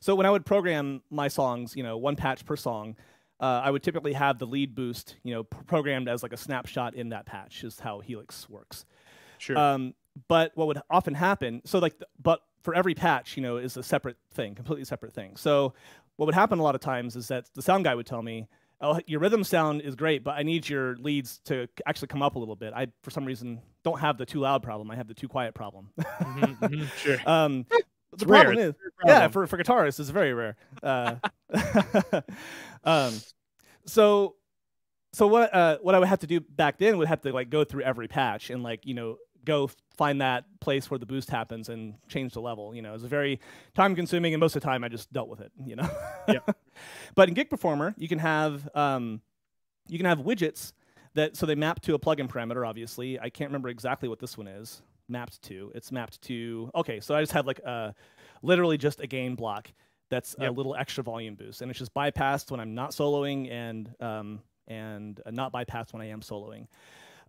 Speaker 2: So when I would program my songs, you know, one patch per song, uh, I would typically have the lead boost, you know, programmed as like a snapshot in that patch. Is how Helix works.
Speaker 1: Sure.
Speaker 2: Um, but what would often happen, so like, the, but for every patch, you know, is a separate thing, completely separate thing. So what would happen a lot of times is that the sound guy would tell me, oh, your rhythm sound is great, but I need your leads to actually come up a little bit. I, for some reason, don't have the too loud problem. I have the too quiet problem.
Speaker 1: mm-hmm, mm-hmm, sure.
Speaker 2: Um, the problem is, yeah, for, for guitarists, it's very rare. Uh, um, so, so what uh, what I would have to do back then would have to like go through every patch and like you know go find that place where the boost happens and change the level. You know, it's very time consuming, and most of the time I just dealt with it. You know.
Speaker 1: yeah.
Speaker 2: But in Gig Performer, you can have um, you can have widgets that so they map to a plugin parameter. Obviously, I can't remember exactly what this one is mapped to. It's mapped to okay. So I just have like a literally just a gain block that's yep. a little extra volume boost, and it's just bypassed when I'm not soloing and um, and not bypassed when I am soloing.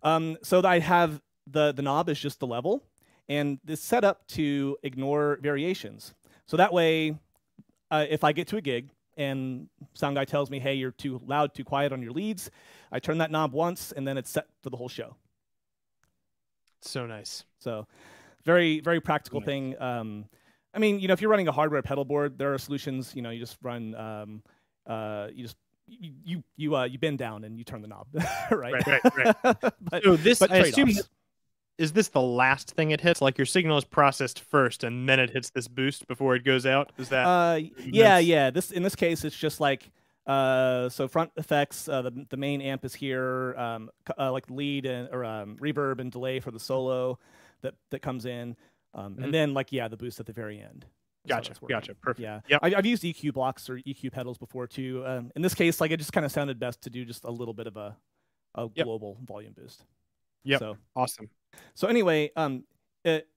Speaker 2: Um, so that I have the, the knob is just the level, and it's set up to ignore variations. So that way, uh, if I get to a gig and sound guy tells me, hey, you're too loud, too quiet on your leads, I turn that knob once, and then it's set for the whole show.
Speaker 1: So nice.
Speaker 2: So very, very practical nice. thing. Um, I mean, you know, if you're running a hardware pedal board, there are solutions. You know, you just run, um, uh, you just you you you, uh, you bend down and you turn the knob,
Speaker 1: right? Right, right, right. but, so this, I assume, is this the last thing it hits? Like your signal is processed first, and then it hits this boost before it goes out. Is that?
Speaker 2: Uh, yeah, yeah. This in this case, it's just like uh, so front effects. Uh, the the main amp is here, um, uh, like lead and or um, reverb and delay for the solo that that comes in, um, mm-hmm. and then like yeah, the boost at the very end.
Speaker 1: Gotcha. Gotcha. Perfect.
Speaker 2: Yeah. Yep. I, have used EQ blocks or EQ pedals before too. Um, in this case, like it just kind of sounded best to do just a little bit of a, a yep. global volume boost.
Speaker 1: Yeah. So awesome.
Speaker 2: So anyway, um, it,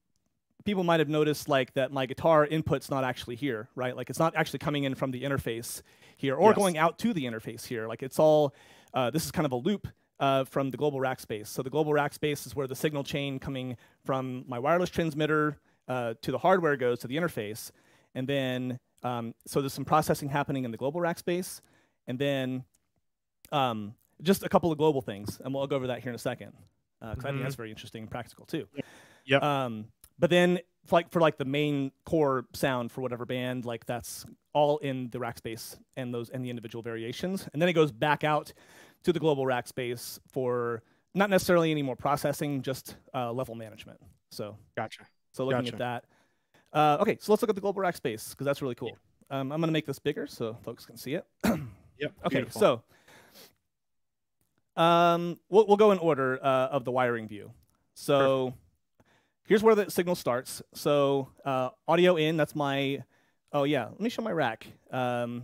Speaker 2: people might have noticed like that my guitar input's not actually here, right? Like it's not actually coming in from the interface here or yes. going out to the interface here. Like it's all, uh, this is kind of a loop uh, from the global rack space. So the global rack space is where the signal chain coming from my wireless transmitter uh, to the hardware goes to the interface. And then, um, so there's some processing happening in the global rack space. And then um, just a couple of global things, and we'll go over that here in a second because uh, mm-hmm. I think that's mm-hmm. very interesting and practical too.
Speaker 1: Yeah.
Speaker 2: Um, but then for like for like the main core sound for whatever band, like that's all in the rack space and those and the individual variations, and then it goes back out to the global rack space for not necessarily any more processing, just uh, level management. So
Speaker 1: gotcha.
Speaker 2: So looking
Speaker 1: gotcha.
Speaker 2: at that. Uh, okay, so let's look at the global rack space because that's really cool. Yeah. Um, I'm going to make this bigger so folks can see it.
Speaker 1: yep.
Speaker 2: Okay, beautiful. so um, we'll, we'll go in order uh, of the wiring view. So Perfect. here's where the signal starts. So uh, audio in, that's my, oh yeah, let me show my rack. Um,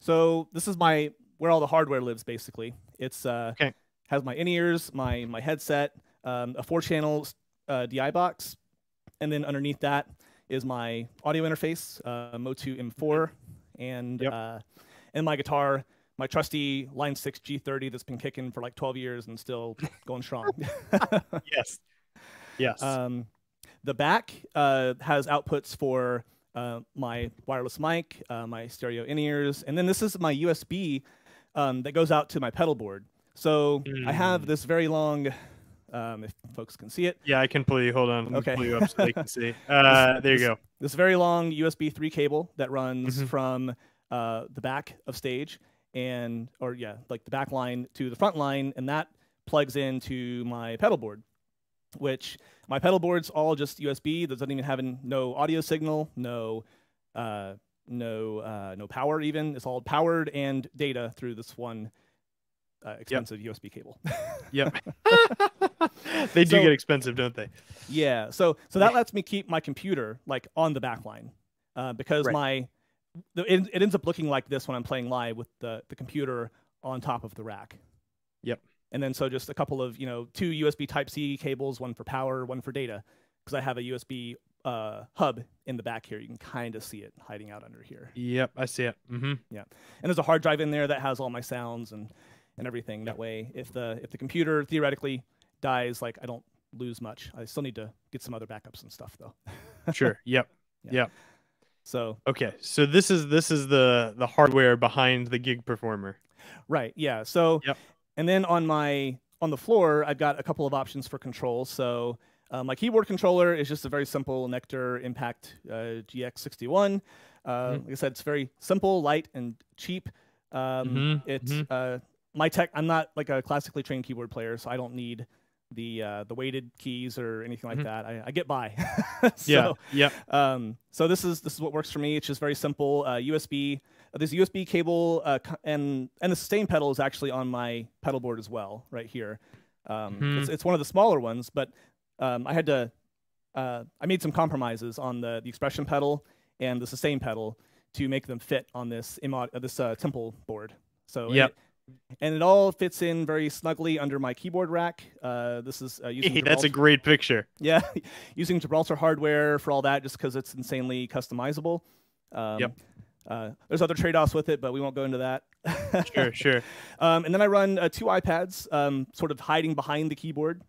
Speaker 2: so this is my, where all the hardware lives basically. It's uh,
Speaker 1: okay.
Speaker 2: has my in-ears, my, my headset, um, a four channel uh, DI box, and then underneath that is my audio interface, uh, Motu M4, and, yep. uh, and my guitar, my trusty Line 6 G30 that's been kicking for like 12 years and still going strong.
Speaker 1: yes. Yes.
Speaker 2: Um, the back uh, has outputs for uh, my wireless mic, uh, my stereo in ears, and then this is my USB um, that goes out to my pedal board. So mm. I have mm. this very long, um, if folks can see it.
Speaker 1: Yeah, I can pull you. Hold on. Okay. Pull you up so they can see. Uh, there you
Speaker 2: this,
Speaker 1: go.
Speaker 2: This very long USB 3 cable that runs mm-hmm. from uh, the back of stage and or yeah, like the back line to the front line, and that plugs into my pedal board, which my pedal board's all just USB. That doesn't even have no audio signal, no uh, no uh, no power even. It's all powered and data through this one uh, expensive yep. USB cable.
Speaker 1: yep. they do so, get expensive, don't they?
Speaker 2: Yeah. So so that lets me keep my computer like on the back line uh, because right. my it, it ends up looking like this when I'm playing live with the the computer on top of the rack.
Speaker 1: Yep.
Speaker 2: And then so just a couple of you know two USB Type C cables, one for power, one for data, because I have a USB uh, hub in the back here. You can kind of see it hiding out under here.
Speaker 1: Yep, I see it. Mm-hmm.
Speaker 2: Yeah, and there's a hard drive in there that has all my sounds and and everything. That way, if the if the computer theoretically dies, like I don't lose much. I still need to get some other backups and stuff though.
Speaker 1: sure. Yep. Yeah. Yep.
Speaker 2: So
Speaker 1: okay, so this is this is the the hardware behind the gig performer.
Speaker 2: Right. Yeah. So
Speaker 1: yep.
Speaker 2: and then on my on the floor, I've got a couple of options for control. So uh, my keyboard controller is just a very simple Nektar Impact uh, GX61. Uh, mm-hmm. Like I said, it's very simple, light, and cheap. Um, mm-hmm. It's mm-hmm. Uh, my tech. I'm not like a classically trained keyboard player, so I don't need the uh, the weighted keys or anything like mm-hmm. that. I, I, get by.
Speaker 1: so, yeah. Yeah.
Speaker 2: Um, so this is this is what works for me. It's just very simple. Uh, USB. Uh, this USB cable uh, and and the sustain pedal is actually on my pedal board as well, right here. Um, mm-hmm. it's, it's one of the smaller ones, but um, I had to. Uh, I made some compromises on the the expression pedal and the sustain pedal to make them fit on this uh, this uh, Temple board. So
Speaker 1: yep.
Speaker 2: It, and it all fits in very snugly under my keyboard rack. Uh, this is uh, using
Speaker 1: hey, that's a great picture.
Speaker 2: Yeah, using Gibraltar hardware for all that, just because it's insanely customizable. Um,
Speaker 1: yep.
Speaker 2: Uh, there's other trade-offs with it, but we won't go into that.
Speaker 1: sure, sure.
Speaker 2: Um, and then I run uh, two iPads, um, sort of hiding behind the keyboard.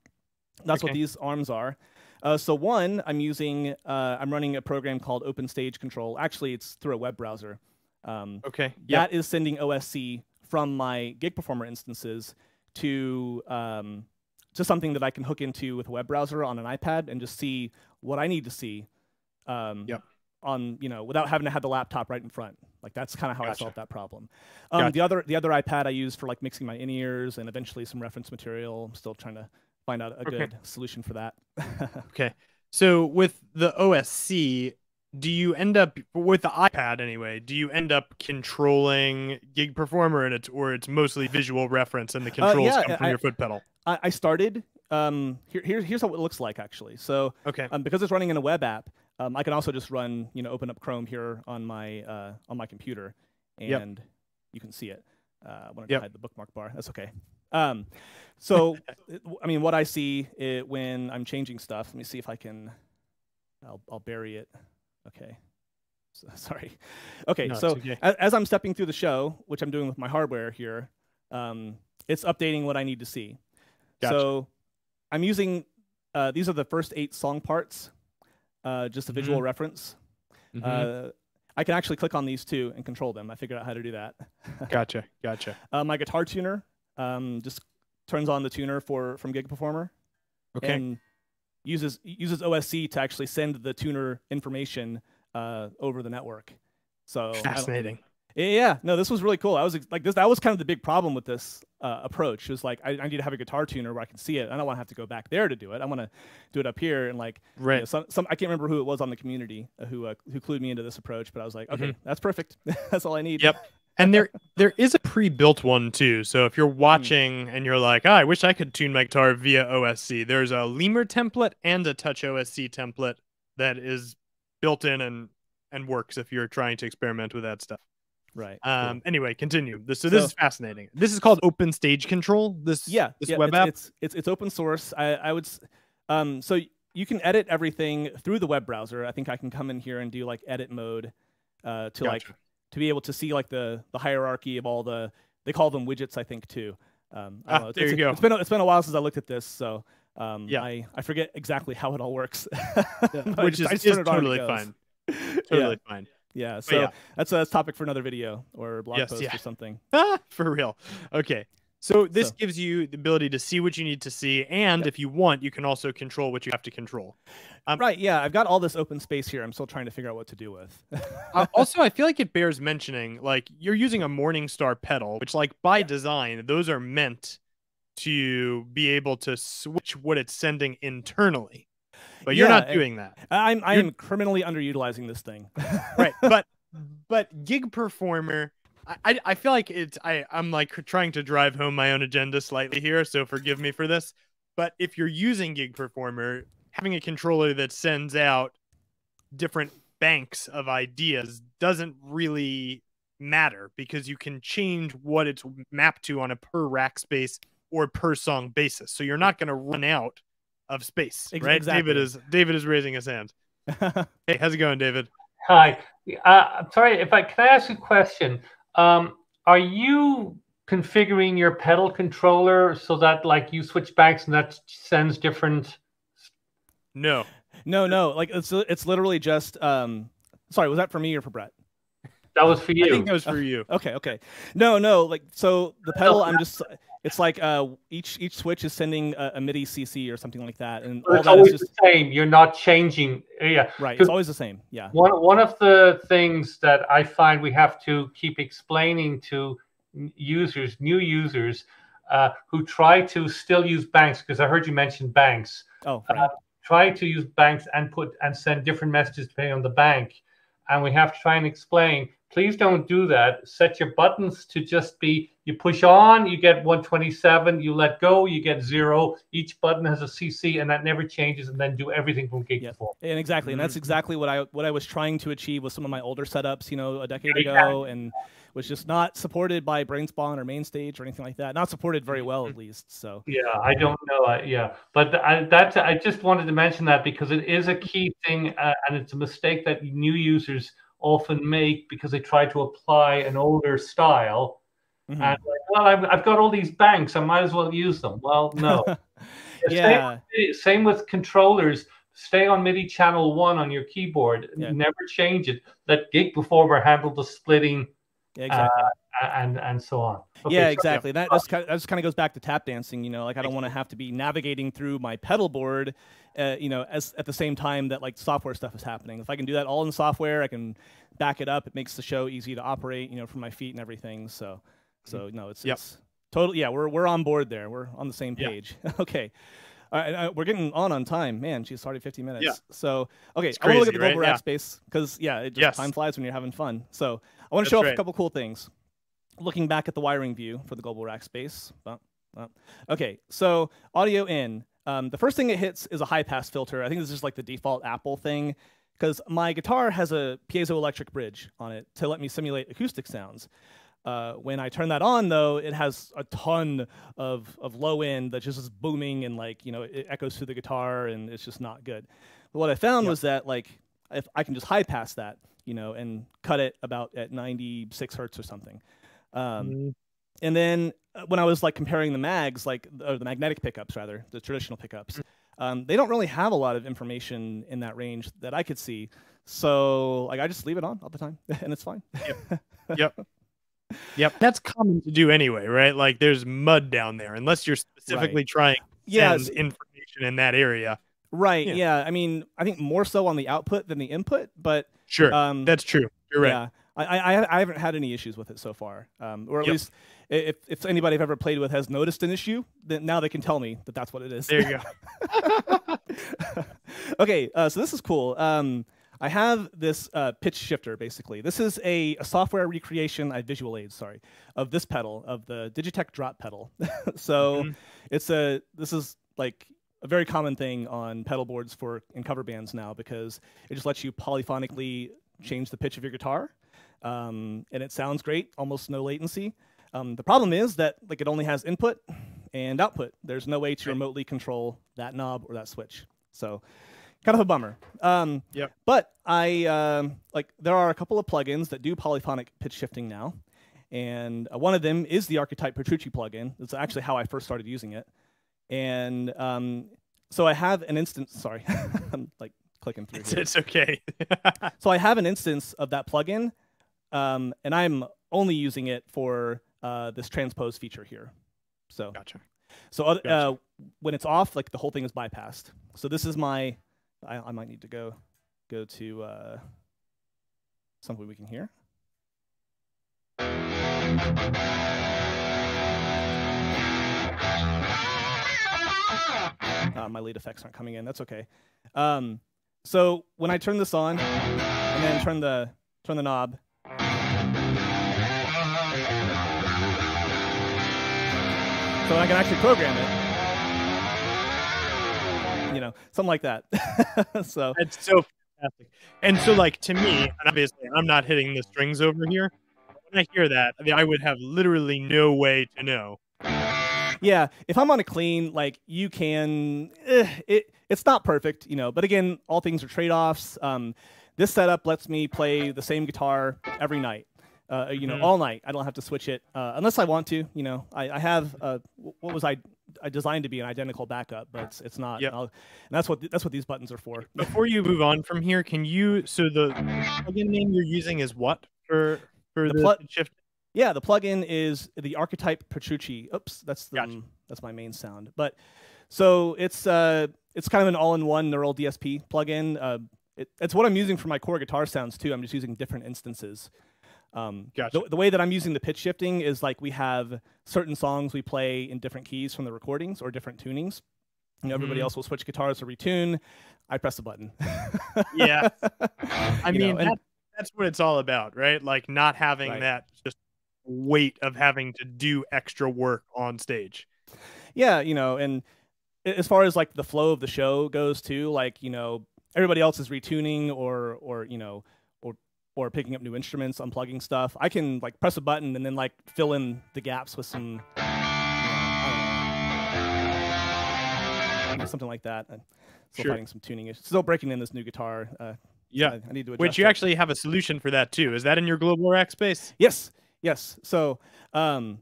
Speaker 2: That's okay. what these arms are. Uh, so one, I'm using, uh, I'm running a program called OpenStage Control. Actually, it's through a web browser. Um,
Speaker 1: okay.
Speaker 2: Yep. That is sending OSC from my gig performer instances to um, to something that I can hook into with a web browser on an iPad and just see what I need to see. Um,
Speaker 1: yep.
Speaker 2: On you know without having to have the laptop right in front. Like that's kind of how gotcha. I solved that problem. Um, gotcha. The other the other iPad I use for like mixing my in ears and eventually some reference material. I'm still trying to find out a okay. good solution for that.
Speaker 1: okay. So with the OSC, do you end up with the iPad anyway? Do you end up controlling Gig Performer and it's or it's mostly visual reference and the uh, controls uh, yeah, come from I, your foot pedal?
Speaker 2: I, I started. Um, here, here, here's how it looks like actually. So
Speaker 1: okay,
Speaker 2: um, because it's running in a web app, um, I can also just run you know open up Chrome here on my uh, on my computer, and yep. you can see it. Uh, I wanted yep. to hide the bookmark bar. That's okay. Um, so I mean, what I see it, when I'm changing stuff. Let me see if I can. I'll, I'll bury it. Okay. So, sorry. Okay, no, so okay. As, as, I'm stepping through the show, which I'm doing with my hardware here, um, it's updating what I need to see. Gotcha. So I'm using, uh, these are the first eight song parts, uh, just a visual mm-hmm. reference. Mm-hmm. Uh, I can actually click on these two and control them. I figured out how to do that.
Speaker 1: gotcha, gotcha.
Speaker 2: Uh, my guitar tuner um, just turns on the tuner for from Gig Performer.
Speaker 1: Okay.
Speaker 2: And uses uses OSC to actually send the tuner information uh, over the network. So
Speaker 1: fascinating.
Speaker 2: Yeah, no, this was really cool. I was like, this. That was kind of the big problem with this uh, approach. It was like, I, I, need to have a guitar tuner where I can see it. I don't want to have to go back there to do it. I want to do it up here and like,
Speaker 1: right. You
Speaker 2: know, some, some, I can't remember who it was on the community uh, who uh, who clued me into this approach, but I was like, okay, mm-hmm. that's perfect. that's all I need.
Speaker 1: Yep and there there is a pre-built one too. So if you're hmm. watching and you're like, oh, I wish I could tune my guitar via OSC, there's a Lemur template and a Touch OSC template that is built in and and works if you're trying to experiment with that stuff.
Speaker 2: Right.
Speaker 1: Um. Cool. Anyway, continue. This so, so, this is fascinating. This is called Open Stage Control. This
Speaker 2: yeah.
Speaker 1: This
Speaker 2: yeah,
Speaker 1: web
Speaker 2: it's,
Speaker 1: app.
Speaker 2: It's, it's it's open source. I I would. Um. So you can edit everything through the web browser. I think I can come in here and do like edit mode, uh, to gotcha. like to be able to see like the the hierarchy of all the they call them widgets I think too. Um,
Speaker 1: ah, there you go.
Speaker 2: It's been a, it's been a while since I looked at this, so um,
Speaker 1: yeah.
Speaker 2: I, I forget exactly how it all works.
Speaker 1: Which is, is totally fine. Totally
Speaker 2: yeah.
Speaker 1: fine.
Speaker 2: Yeah, so yeah. that's a topic for another video or blog
Speaker 1: yes,
Speaker 2: post
Speaker 1: yeah.
Speaker 2: or something.
Speaker 1: for real. Okay. So this so. gives you the ability to see what you need to see, and yep. if you want, you can also control what you have to control.
Speaker 2: Um, right. Yeah, I've got all this open space here. I'm still trying to figure out what to do with.
Speaker 1: uh, also, I feel like it bears mentioning, like you're using a Morningstar pedal, which, like by yeah. design, those are meant to be able to switch what it's sending internally. But you're yeah, not doing that.
Speaker 2: I'm I am criminally underutilizing this thing.
Speaker 1: right. But but Gig Performer, I, I feel like it's I I'm like trying to drive home my own agenda slightly here, so forgive me for this. But if you're using Gig Performer, having a controller that sends out different banks of ideas doesn't really matter because you can change what it's mapped to on a per rack space or per song basis. So you're not going to run out of space, right? Exactly. David is David is raising his hand. hey, how's it going, David?
Speaker 3: Hi. Uh, I'm sorry if I can I ask you a question. Um, are you configuring your pedal controller so that like you switch banks and that sends different?
Speaker 1: No.
Speaker 2: No, no. Like it's it's literally just. Um, sorry, was that for me or for Brett?
Speaker 3: That was for you. I
Speaker 1: think that was for you.
Speaker 2: Okay, okay. No, no. Like so, the pedal. I'm just. It's like uh, each each switch is sending a, a MIDI CC or something like that, and
Speaker 3: all it's always just... the same. You're not changing. Yeah,
Speaker 2: right. It's always the same. Yeah.
Speaker 3: One one of the things that I find we have to keep explaining to users, new users, uh, who try to still use banks, because I heard you mention banks.
Speaker 2: Oh, right. uh,
Speaker 3: try to use banks and put and send different messages depending on the bank. And we have to try and explain, please don't do that. Set your buttons to just be you push on, you get 127, you let go, you get zero. Each button has a CC and that never changes, and then do everything from gig
Speaker 2: yep.
Speaker 3: to full.
Speaker 2: And exactly, mm-hmm. and that's mm-hmm. exactly what I what I was trying to achieve with some of my older setups, you know, a decade ago, and was just not supported by BrainSpawn or MainStage or anything like that. Not supported very well, at least. So
Speaker 3: yeah, I don't know. Uh, yeah, but I, that's I just wanted to mention that because it is a key thing, uh, and it's a mistake that new users often make because they try to apply an older style. Mm-hmm. And like, well, I've, I've got all these banks, I might as well use them. Well, no.
Speaker 2: yeah.
Speaker 3: Same, same with controllers stay on MIDI channel one on your keyboard. Yeah. Never change it. Let Gig Performer handle the splitting
Speaker 2: yeah, exactly.
Speaker 3: Uh, and and so on.
Speaker 2: Okay, yeah, exactly. So, that just kind of, that just kind of goes back to tap dancing. You know, like I don't want to have to be navigating through my pedal board, uh, you know, as at the same time that like software stuff is happening. If I can do that all in software, I can back it up. It makes the show easy to operate. You know, from my feet and everything. So, so no, it's yep. it's totally yeah. We're we're on board there. We're on the same page. Yeah. okay. All right, we're getting on on time, man. She's already 50 minutes. Yeah. So, okay, I want to look at the global right? rack yeah. space because yeah, it just yes. time flies when you're having fun. So, I want to show off a couple cool things. Looking back at the wiring view for the global rack space. Well, well. Okay, so audio in. Um, the first thing it hits is a high pass filter. I think this is just like the default Apple thing because my guitar has a piezoelectric bridge on it to let me simulate acoustic sounds. Uh, when I turn that on, though, it has a ton of, of low end that just is booming and like you know it echoes through the guitar and it's just not good. But what I found yep. was that like if I can just high pass that, you know, and cut it about at 96 hertz or something. Um, mm-hmm. And then uh, when I was like comparing the mags, like or the magnetic pickups rather, the traditional pickups, mm-hmm. um, they don't really have a lot of information in that range that I could see. So like I just leave it on all the time, and it's fine.
Speaker 1: Yep. yep. Yep, that's common to do anyway, right? Like there's mud down there, unless you're specifically right. trying yeah information in that area.
Speaker 2: Right. Yeah. yeah. I mean, I think more so on the output than the input, but
Speaker 1: sure, um, that's true. You're right. Yeah.
Speaker 2: I, I, I haven't had any issues with it so far, um, or at yep. least if, if anybody I've ever played with has noticed an issue, then now they can tell me that that's what it is.
Speaker 1: There you
Speaker 2: go. okay, uh, so this is cool. Um, I have this uh, pitch shifter, basically. This is a, a software recreation, I visual aid, sorry, of this pedal, of the Digitech drop pedal. so mm-hmm. it's a, this is like a very common thing on pedal boards for in cover bands now because it just lets you polyphonically change the pitch of your guitar, um, and it sounds great, almost no latency. Um, the problem is that like it only has input and output. There's no way to remotely control that knob or that switch. So kind of a bummer. Um,
Speaker 1: yep.
Speaker 2: But I um, like there are a couple of plugins that do polyphonic pitch shifting now, and uh, one of them is the Archetype Petrucci plugin. That's actually how I first started using it, and um, so I have an instance. Sorry, I'm like clicking through.
Speaker 1: It's, here. it's okay.
Speaker 2: so I have an instance of that plugin, um, and I'm only using it for uh, this transpose feature here. So
Speaker 1: gotcha.
Speaker 2: So uh, gotcha. when it's off, like the whole thing is bypassed. So this is my I, I might need to go go to uh, something we can hear. Uh, my lead effects aren't coming in. That's okay. Um, so when I turn this on and then turn the turn the knob. So I can actually program it. You know, something like that. so
Speaker 1: it's so fantastic. And so, like to me, and obviously, I'm not hitting the strings over here. When I hear that, I, mean, I would have literally no way to know.
Speaker 2: Yeah, if I'm on a clean, like you can, eh, it it's not perfect, you know. But again, all things are trade offs. Um, this setup lets me play the same guitar every night uh, you know, mm-hmm. all night. I don't have to switch it uh, unless I want to. You know, I, I have uh, what was I designed to be an identical backup, but it's, it's not.
Speaker 1: Yeah,
Speaker 2: and that's what that's what these buttons are for.
Speaker 1: Before you move on from here, can you? So the plugin name you're using is what for for the, the shift?
Speaker 2: Yeah, the plugin is the Archetype Petrucci. Oops, that's the, gotcha. that's my main sound. But so it's uh it's kind of an all-in-one neural DSP plugin. Uh, it, it's what I'm using for my core guitar sounds too. I'm just using different instances. Um,
Speaker 1: gotcha.
Speaker 2: the, the, way that I'm using the pitch shifting is like we have certain songs we play in different keys from the recordings or different tunings. You know, everybody mm. else will switch guitars or retune. I press the button.
Speaker 1: yeah. I mean, know, and, that, that's what it's all about, right? Like not having right. that just weight of having to do extra work on stage.
Speaker 2: Yeah, you know, and as far as like the flow of the show goes too, like, you know, everybody else is retuning or or, you know, or picking up new instruments, unplugging stuff, I can like press a button and then like fill in the gaps with some, know, something like that. I'm still sure. some tuning issues. Still breaking in this new guitar. Uh,
Speaker 1: yeah, I, I, need to. Which you it. actually have a solution for that too. Is that in your global rack space?
Speaker 2: Yes, yes. So, um,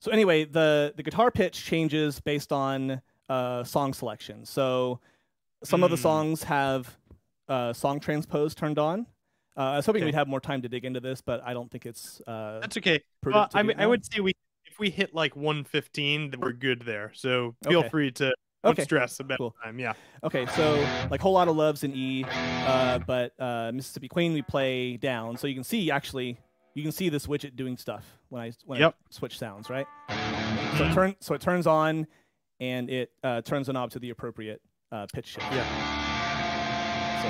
Speaker 2: so anyway, the the guitar pitch changes based on uh, song selection. So, some mm. of the hmm. songs have uh, song transpose turned on. Uh, I was hoping okay. we'd have more time to dig into this, but I don't think it's. Uh,
Speaker 1: That's okay. Well, I mean, I would say we if we hit like 115, then we're good there. So feel okay. free to okay. stress about cool. time. Yeah.
Speaker 2: Okay, so like Whole Lotta Love's in E, uh, but uh, Mississippi Queen we play down, so you can see actually you can see this widget doing stuff when I when yep. I switch sounds, right? So it mm-hmm. turn so it turns on, and it uh, turns the knob to the appropriate uh, pitch shift.
Speaker 1: Yeah. So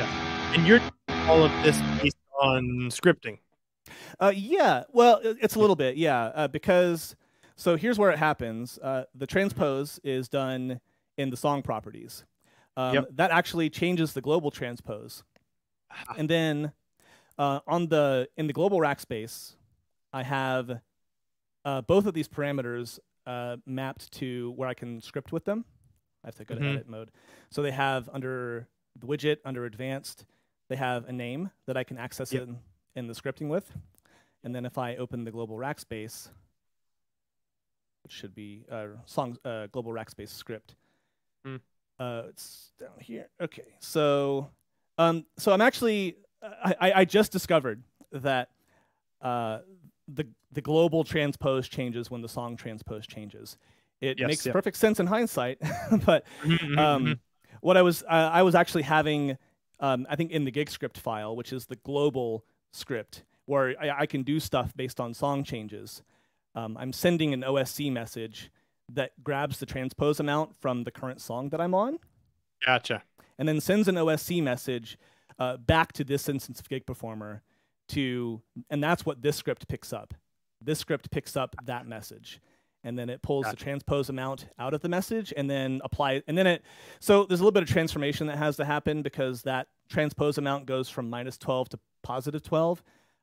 Speaker 1: yeah, and you're all of this based on scripting?
Speaker 2: Uh, yeah, well, it's a little bit, yeah, uh, because so here's where it happens. Uh, the transpose is done in the song properties. Um, yep. That actually changes the global transpose, ah. and then uh, on the in the global rack space, I have uh, both of these parameters uh, mapped to where I can script with them. I have to go to mm-hmm. edit mode. So they have under the widget under advanced they have a name that I can access yep. in, in the scripting with. And then if I open the global rack space, which should be uh, song uh, global rack space script. Mm. Uh, it's down here. Okay, so um, so I'm actually I, I just discovered that uh, the the global transpose changes when the song transpose changes. It yes, makes perfect sense in hindsight, but mm-hmm, mm-hmm, um, mm-hmm. what I was uh, I was actually having um, I think in the gig script file, which is the global script, where I, I can do stuff based on song changes. Um, I'm sending an OSC message that grabs the transpose amount from the current song that I'm on.
Speaker 1: Gotcha.
Speaker 2: And then sends an OSC message uh, back to this instance of Gig Performer to, and that's what this script picks up. This script picks up that message and then it pulls gotcha. the transpose amount out of the message and then apply and then it so there's a little bit of transformation that has to happen because that transpose amount goes from minus 12 to positive 12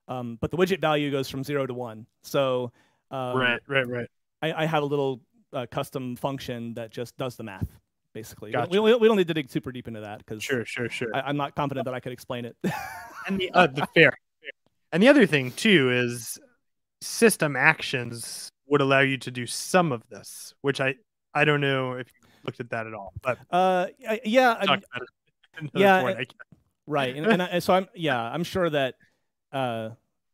Speaker 2: um, but the widget value goes from 0 to 1 so um,
Speaker 1: right right right.
Speaker 2: I, I have a little uh, custom function that just does the math basically. Gotcha. we, we, we, don't need to dig super deep into that because
Speaker 1: sure sure sure.
Speaker 2: I, am not confident that i could explain it.
Speaker 1: And the, uh, the fair. And the other thing too is system actions would allow you to do some of this, which I I don't know if you looked at that at all. But
Speaker 2: uh, yeah, I yeah, point, right. And, and, I, so I'm yeah, I'm sure that uh,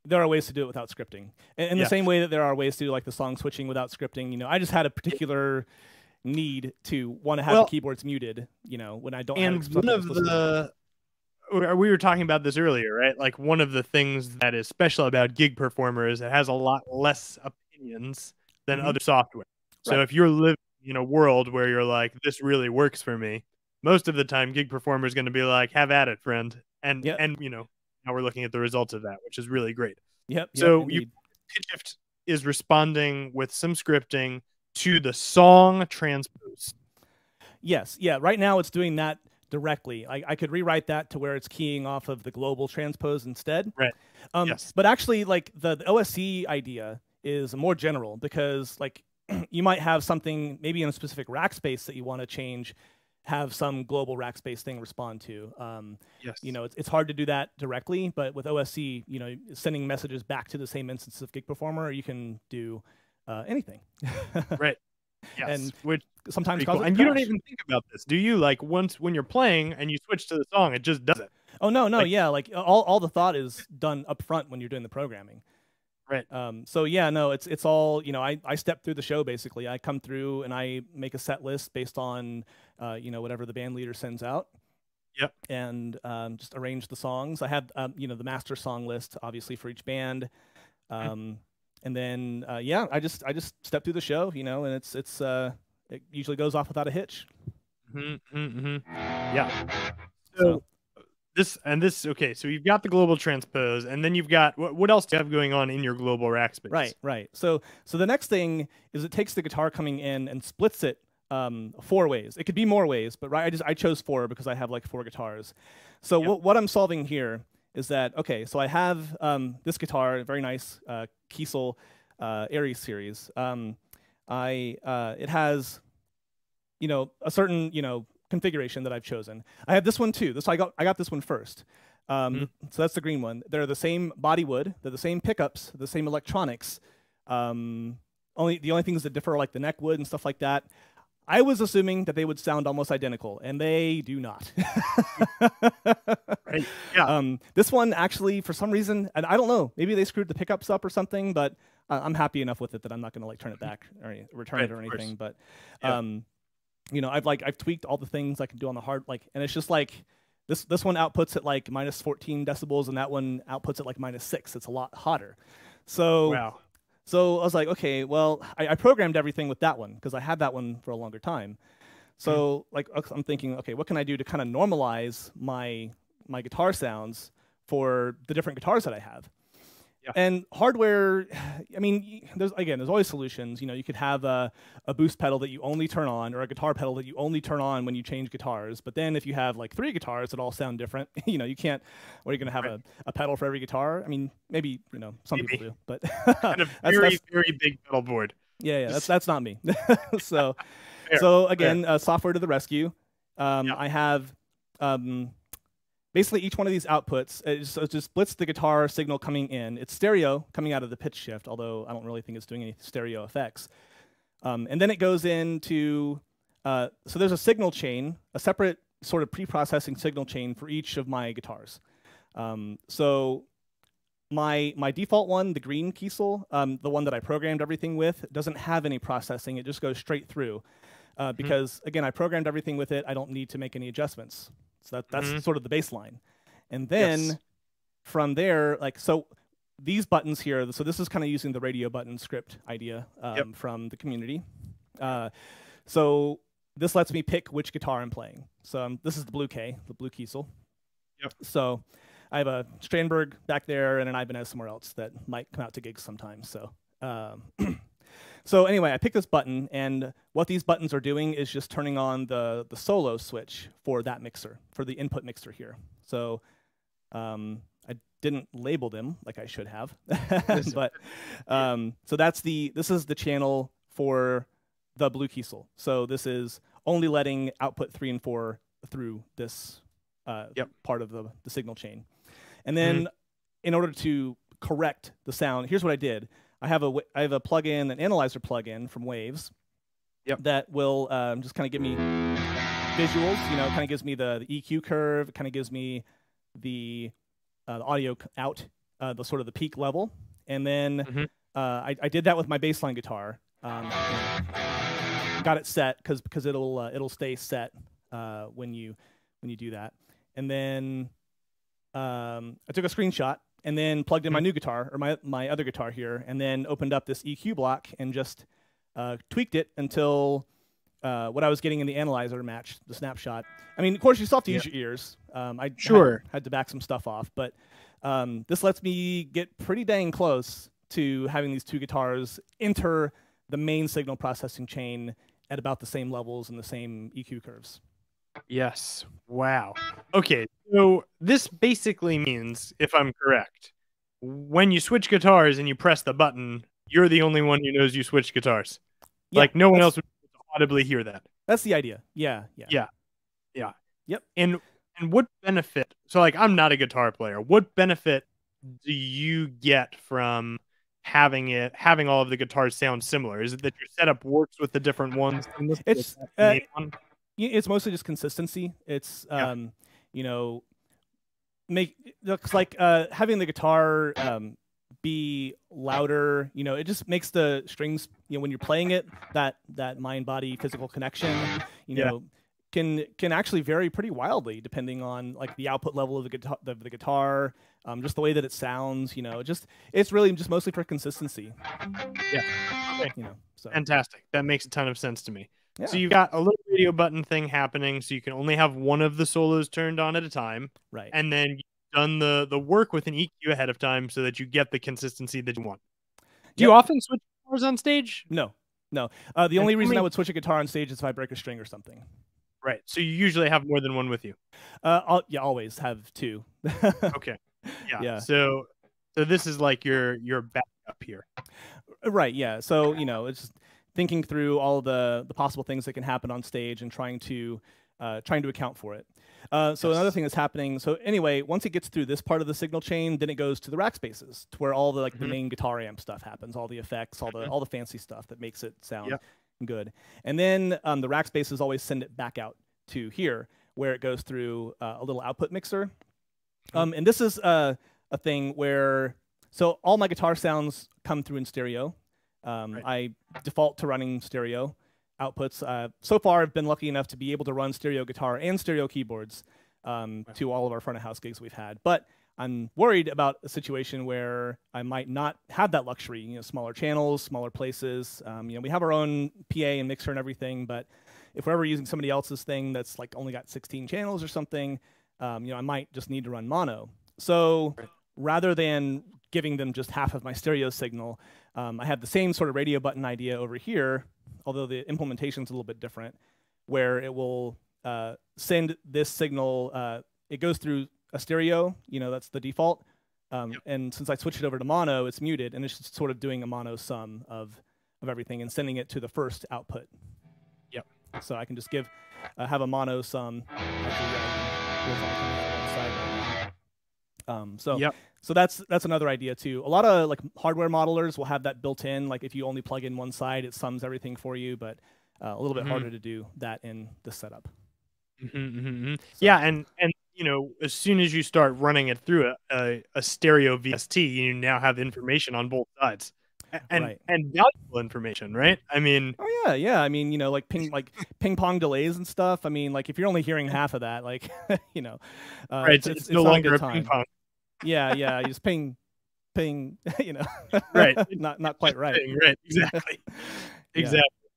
Speaker 2: there are ways to do it without scripting. In, in the same way that there are ways to do like the song switching without scripting. You know, I just had a particular need to want to have well, the keyboards muted. You know, when I don't.
Speaker 1: And one of the we were talking about this earlier, right? Like one of the things that is special about gig performers, it has a lot less opinions than mm-hmm. other software. So right. if you're living in a world where you're like, this really works for me, most of the time, gig performer is going to be like, have at it, friend, and yep. and you know, now we're looking at the results of that, which is really great.
Speaker 2: Yep.
Speaker 1: So
Speaker 2: yep,
Speaker 1: you pitch shift is responding with some scripting to the song transpose.
Speaker 2: Yes. Yeah. Right now it's doing that directly. I, I could rewrite that to where it's keying off of the global transpose instead.
Speaker 1: Right.
Speaker 2: Um,
Speaker 1: yes.
Speaker 2: But actually, like the, the OSC idea is more general because like you might have something maybe in a specific rack space that you want to change have some global rack space thing respond to. Um,
Speaker 1: yes.
Speaker 2: You know, it's, it's hard to do that directly, but with OSC, you know, sending messages back to the same instance of Gig Performer, you can do uh, anything.
Speaker 1: right. Yes.
Speaker 2: And
Speaker 1: which
Speaker 2: sometimes
Speaker 1: cool. and you don't even think about this, do you? Like once when you're playing and you switch to the song, it just does it.
Speaker 2: Oh no, no, like, yeah, like all all the thought is done up front when you're doing the programming.
Speaker 1: Right.
Speaker 2: Um, so yeah, no, it's it's all you know. I, I step through the show basically. I come through and I make a set list based on uh, you know whatever the band leader sends out.
Speaker 1: Yep.
Speaker 2: And um, just arrange the songs. I have um, you know the master song list obviously for each band.
Speaker 1: Mm-hmm.
Speaker 2: Um, and then uh, yeah, I just I just step through the show, you know, and it's it's uh, it usually goes off without a hitch.
Speaker 1: Mm-hmm, mm-hmm. Yeah. So, so, this and this okay. So you've got the global transpose, and then you've got what, what else do you have going on in your global rack space?
Speaker 2: Right, right. So so the next thing is it takes the guitar coming in and splits it um, four ways. It could be more ways, but right, I just I chose four because I have like four guitars. So yep. what I'm solving here is that okay? So I have um, this guitar, a very nice uh, Kiesel uh, Aries series. Um, I uh, it has you know a certain you know configuration that I've chosen. I have this one too. This I got I got this one first. Um, mm-hmm. So that's the green one. They're the same body wood. They're the same pickups. The same electronics. Um, only the only things that differ are like the neck wood and stuff like that. I was assuming that they would sound almost identical, and they do not.
Speaker 1: right. Yeah.
Speaker 2: Um, this one actually, for some reason, and I don't know, maybe they screwed the pickups up or something, but uh, I'm happy enough with it that I'm not going to like turn it back or return right, it or anything. But, um. You know, I've like I've tweaked all the things I can do on the hard, like, and it's just like this this one outputs at like minus 14 decibels, and that one outputs at like minus six. It's a lot hotter. So
Speaker 1: wow.
Speaker 2: So I was like, okay, well, I, I programmed everything with that one because I had that one for a longer time. So mm. like I'm thinking, okay, what can I do to kind of normalize my my guitar sounds for the different guitars that I have?
Speaker 1: Yeah.
Speaker 2: And hardware, I mean, there's again, there's always solutions. You know, you could have a, a boost pedal that you only turn on, or a guitar pedal that you only turn on when you change guitars. But then if you have like three guitars that all sound different, you know, you can't. What are you going to have right. a, a pedal for every guitar? I mean, maybe you know some
Speaker 1: maybe.
Speaker 2: people do, but
Speaker 1: kind of very that's, very big pedal board.
Speaker 2: Yeah, yeah, that's that's not me. so, Fair. so again, uh, software to the rescue. Um, yep. I have. Um, basically each one of these outputs it just, it just, splits the guitar signal coming in. It's stereo coming out of the pitch shift, although I don't really think it's doing any stereo effects. Um, and then it goes into, uh, so there's a signal chain, a separate sort of pre-processing signal chain for each of my guitars. Um, so my, my default one, the green Kiesel, um, the one that I programmed everything with, doesn't have any processing. It just goes straight through. Uh, mm-hmm. because, mm -hmm. again, I programmed everything with it. I don't need to make any adjustments. So that, that's mm-hmm. sort of the baseline. And then yes. from there, like, so these buttons here, so this is kind of using the radio button script idea um, yep. from the community. Uh, so this lets me pick which guitar I'm playing. So um, this is the blue K, the blue Kiesel.
Speaker 1: Yep.
Speaker 2: So I have a Strandberg back there and an Ibanez somewhere else that might come out to gigs sometimes. So um, So anyway, I picked this button, and what these buttons are doing is just turning on the, the solo switch for that mixer, for the input mixer here. So um, I didn't label them like I should have, but um, so that's the this is the channel for the blue Kiesel. So this is only letting output three and four through this uh,
Speaker 1: yep.
Speaker 2: part of the, the signal chain. And then mm -hmm. in order to correct the sound, here's what I did. I have a I have a plugin, an analyzer plugin from Waves.
Speaker 1: Yep.
Speaker 2: That will um, just kind of give me visuals. You know, kind of gives me the, the EQ curve. It kind of gives me the, uh, the audio out, uh, the sort of the peak level, and then mm-hmm. uh, I, I, did that with my baseline guitar. Um, got it set because because it'll uh, it'll stay set uh, when you when you do that, and then um, I took a screenshot and then plugged in my mm-hmm. new guitar or my my other guitar here, and then opened up this EQ block and just uh, tweaked it until uh, what I was getting in the analyzer matched the snapshot. I mean, of course, you still have to use your ears. Um, I
Speaker 1: sure
Speaker 2: had, had, to back some stuff off, but Um, this lets me get pretty dang close to having these two guitars enter the main signal processing chain at about the same levels and the same EQ curves.
Speaker 1: Yes. Wow. Okay. So this basically means, if I'm correct, when you switch guitars and you press the button, you're the only one who knows you switched guitars. Yeah, like no one else would audibly hear that.
Speaker 2: That's the idea. Yeah. Yeah.
Speaker 1: Yeah. Yeah.
Speaker 2: Yep.
Speaker 1: And and what benefit? So like I'm not a guitar player. What benefit do you get from having it having all of the guitars sound similar? Is it that your setup works with the different ones?
Speaker 2: It's uh, it's mostly just consistency. It's um, you know, make looks like uh, having the guitar um, be louder. You know, it just makes the strings. You know, when you're playing it, that that mind body physical connection. You know. Yeah. Can, can actually vary pretty wildly depending on like the output level of the guitar, the, the guitar, um, just the way that it sounds. You know, just it's really just mostly for consistency.
Speaker 1: Yeah, okay. you know, so fantastic. That makes a ton of sense to me. Yeah. So you've got a little radio button thing happening, so you can only have one of the solos turned on at a time.
Speaker 2: Right.
Speaker 1: And then you've done the the work with an EQ ahead of time so that you get the consistency that you want. Do yep. you often switch guitars on stage?
Speaker 2: No. No. Uh, the and only reason I would switch a guitar on stage is if I break a string or something.
Speaker 1: Right. So you usually have more than one with you.
Speaker 2: Uh, I'll, yeah, always have two.
Speaker 1: okay. Yeah. yeah. So, so this is like your your backup here.
Speaker 2: Right. Yeah. So you know, it's thinking through all the the possible things that can happen on stage and trying to uh, trying to account for it. Uh, so yes. another thing that's happening. So anyway, once it gets through this part of the signal chain, then it goes to the rack spaces, to where all the like mm-hmm. the main guitar amp stuff happens, all the effects, all the mm-hmm. all the fancy stuff that makes it sound yep. good. And then um, the rack spaces always send it back out to here, where it goes through uh, a little output mixer. Mm-hmm. Um, and this is uh, a thing where so all my guitar sounds come through in stereo. Um, right. I default to running stereo outputs. Uh, so far, I've been lucky enough to be able to run stereo guitar and stereo keyboards um, to all of our front of house gigs we've had. But I'm worried about a situation where I might not have that luxury. You know, smaller channels, smaller places. Um, you know, we have our own PA and mixer and everything, but if we're ever using somebody else's thing that's like only got 16 channels or something, um, you know, I might just need to run mono. So right. rather than giving them just half of my stereo signal, um, I have the same sort of radio button idea over here, although the implementation is a little bit different, where it will uh, send this signal. Uh, it goes through a stereo, you know, that's the default. Um, yep. And since I switched it over to mono, it's muted, and it's just sort of doing a mono sum of, of everything and sending it to the first output.
Speaker 1: Yep.
Speaker 2: So I can just give, uh, have a mono sum. Um, so yep. So that's that's another idea too. A lot of like hardware modelers will have that built in. Like if you only plug in one side, it sums everything for you. But uh, a little bit mm-hmm. harder to do that in the setup.
Speaker 1: Mm-hmm, mm-hmm. mm-hmm. So. Yeah, and and you know as soon as you start running it through a, a, a stereo VST, you now have information on both sides. And right. and valuable information, right? I mean,
Speaker 2: oh yeah, yeah. I mean, you know, like ping like ping pong delays and stuff. I mean, like if you're only hearing half of that, like you know,
Speaker 1: uh, right? It's, it's, it's no longer a ping pong
Speaker 2: yeah, yeah. Just ping, ping. You know,
Speaker 1: right?
Speaker 2: not not quite right.
Speaker 1: Right. Exactly. exactly.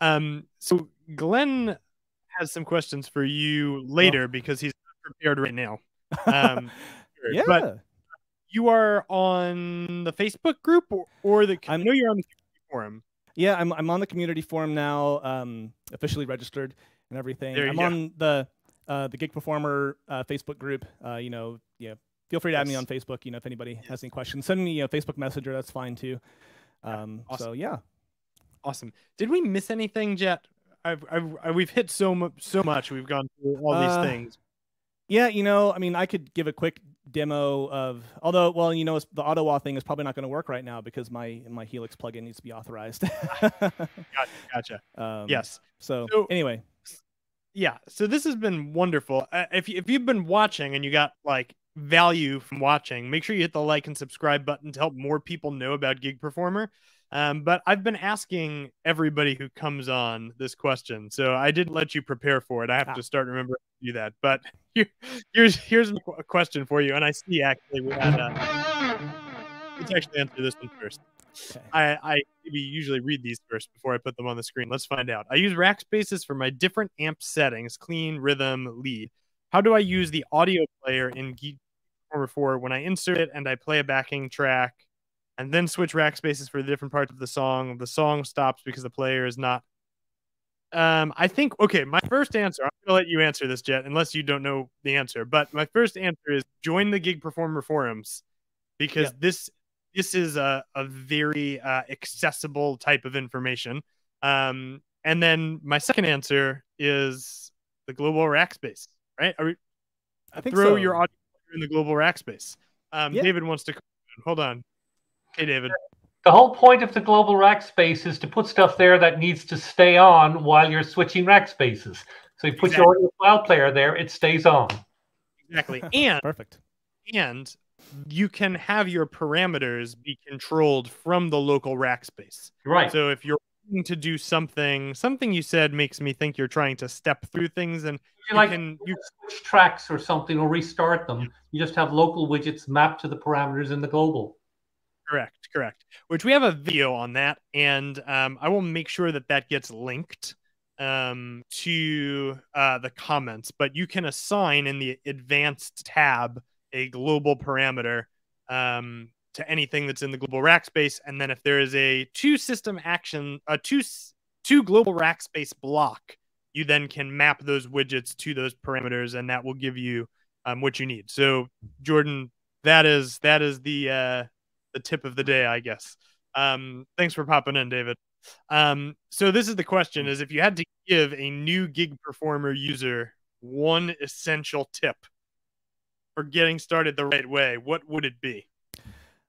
Speaker 1: Um. So Glenn has some questions for you later oh. because he's not prepared right now. Um.
Speaker 2: yeah.
Speaker 1: But you are on the Facebook group or, or the. I know you're on the forum.
Speaker 2: Yeah, I'm I'm on the community forum now, um, officially registered and everything. I'm go. on the uh, the gig performer uh, Facebook group. Uh, you know, yeah, feel free to yes. add me on Facebook. You know, if anybody has any questions, send me a Facebook Messenger. That's fine too. Um, awesome. So yeah,
Speaker 1: awesome. Did we miss anything, Jett? I've, I've, I've we've hit so much, so much. We've gone through all these uh, things.
Speaker 2: Yeah, you know, I mean, I could give a quick demo of, although, well, you know, the Ottawa thing is probably not going to work right now because my my Helix plugin needs to be authorized.
Speaker 1: gotcha. gotcha. Um, yes.
Speaker 2: So, so, anyway.
Speaker 1: Yeah. So this has been wonderful. Uh, if you, if you've been watching and you got like value from watching, make sure you hit the like and subscribe button to help more people know about Gig Performer. Um, but I've been asking everybody who comes on this question, so I didn't let you prepare for it. I have ah. to start remembering to do that. But here, here's here's a question for you, and I see actually we had. A, let's actually answer this one first. Okay. I, I maybe usually read these first before I put them on the screen. Let's find out. I use rack spaces for my different amp settings: clean, rhythm, lead. How do I use the audio player in Performer 4, when I insert it and I play a backing track and then switch rack spaces for the different parts of the song, the song stops because the player is not. Um, I think okay. My first answer. I'm gonna let you answer this, Jett, unless you don't know the answer. But my first answer is join the Gig Performer forums because yeah. this this is a a very uh, accessible type of information. Um, and then my second answer is the global rack space. Right? Are we, I think throw so. your audio in the global rack space. Um, yeah. David wants to hold on. Hey, David.
Speaker 3: The whole point of the global rack space is to put stuff there that needs to stay on while you're switching rack spaces. So you put exactly. your file player there, it stays on.
Speaker 1: Exactly. And
Speaker 2: perfect.
Speaker 1: And you can have your parameters be controlled from the local rack space.
Speaker 3: Right.
Speaker 1: So if you're to do something, something you said makes me think you're trying to step through things and
Speaker 3: you like can you switch tracks or something or restart them. You just have local widgets mapped to the parameters in the global.
Speaker 1: Correct, correct. Which we have a video on that, and um, I will make sure that that gets linked um, to uh, the comments. But you can assign in the advanced tab a global parameter um, to anything that's in the global rack space, and then if there is a two system action, a two two global rack space block you then can map those widgets to those parameters, and that will give you um, what you need. So, Jordan, that is that is the uh, the tip of the day, I guess. Um, thanks for popping in, David. Um, so this is the question: is if you had to give a new gig performer user one essential tip for getting started the right way, what would it be?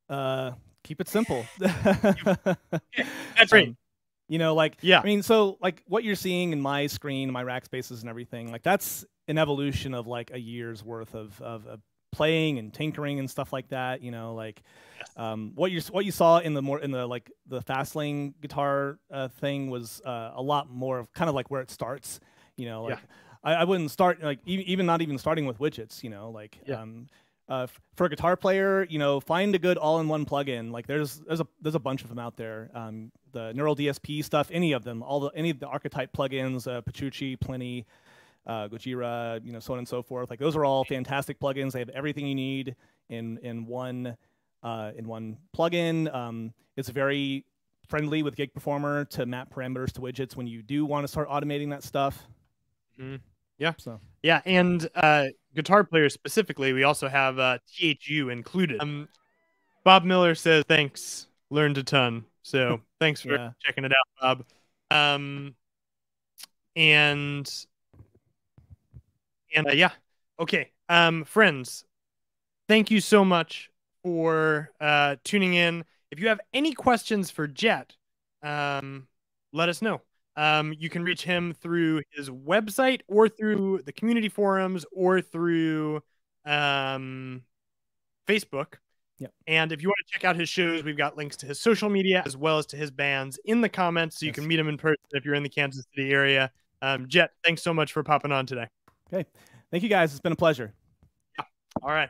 Speaker 2: Uh, keep it simple.
Speaker 1: That's right. Um,
Speaker 2: you know, like yeah. I mean, so like what you're seeing in my screen, my rack spaces and everything, like that's an evolution of like a year's worth of of, of playing and tinkering and stuff like that. You know, like um, what you what you saw in the more in the like the fast lane guitar uh, thing was uh, a lot more of kind of like where it starts. You know, like yeah. I, I, wouldn't start like even not even starting with widgets. You know, like yeah. um, uh, for a guitar player, you know, find a good all-in-one plugin. Like there's there's a there's a bunch of them out there. Um, the Neural DSP stuff, any of them, all the any of the archetype plugins, uh, Petrucci, Plini, uh, Gojira, you know, so on and so forth. Like those are all fantastic plugins. They have everything you need in in one uh, in one plugin. Um, it's very friendly with Gig Performer to map parameters to widgets when you do want to start automating that stuff.
Speaker 1: Mm-hmm. Yeah. So yeah, and uh, guitar players specifically, we also have uh, THU included. Um, Bob Miller says thanks, learned a ton. So thanks for yeah. checking it out, Bob. Um, and and uh, yeah, okay, um, friends, thank you so much for uh, tuning in. If you have any questions for Jett, um, let us know. Um, you can reach him through his website or through the community forums or through um, Facebook.
Speaker 2: Yep.
Speaker 1: And if you want to check out his shows, we've got links to his social media as well as to his bands in the comments, so you yes. can meet him in person if you're in the Kansas City area. Um, Jett, thanks so much for popping on today.
Speaker 2: Okay, thank you guys. It's been a pleasure.
Speaker 1: Yeah. All right.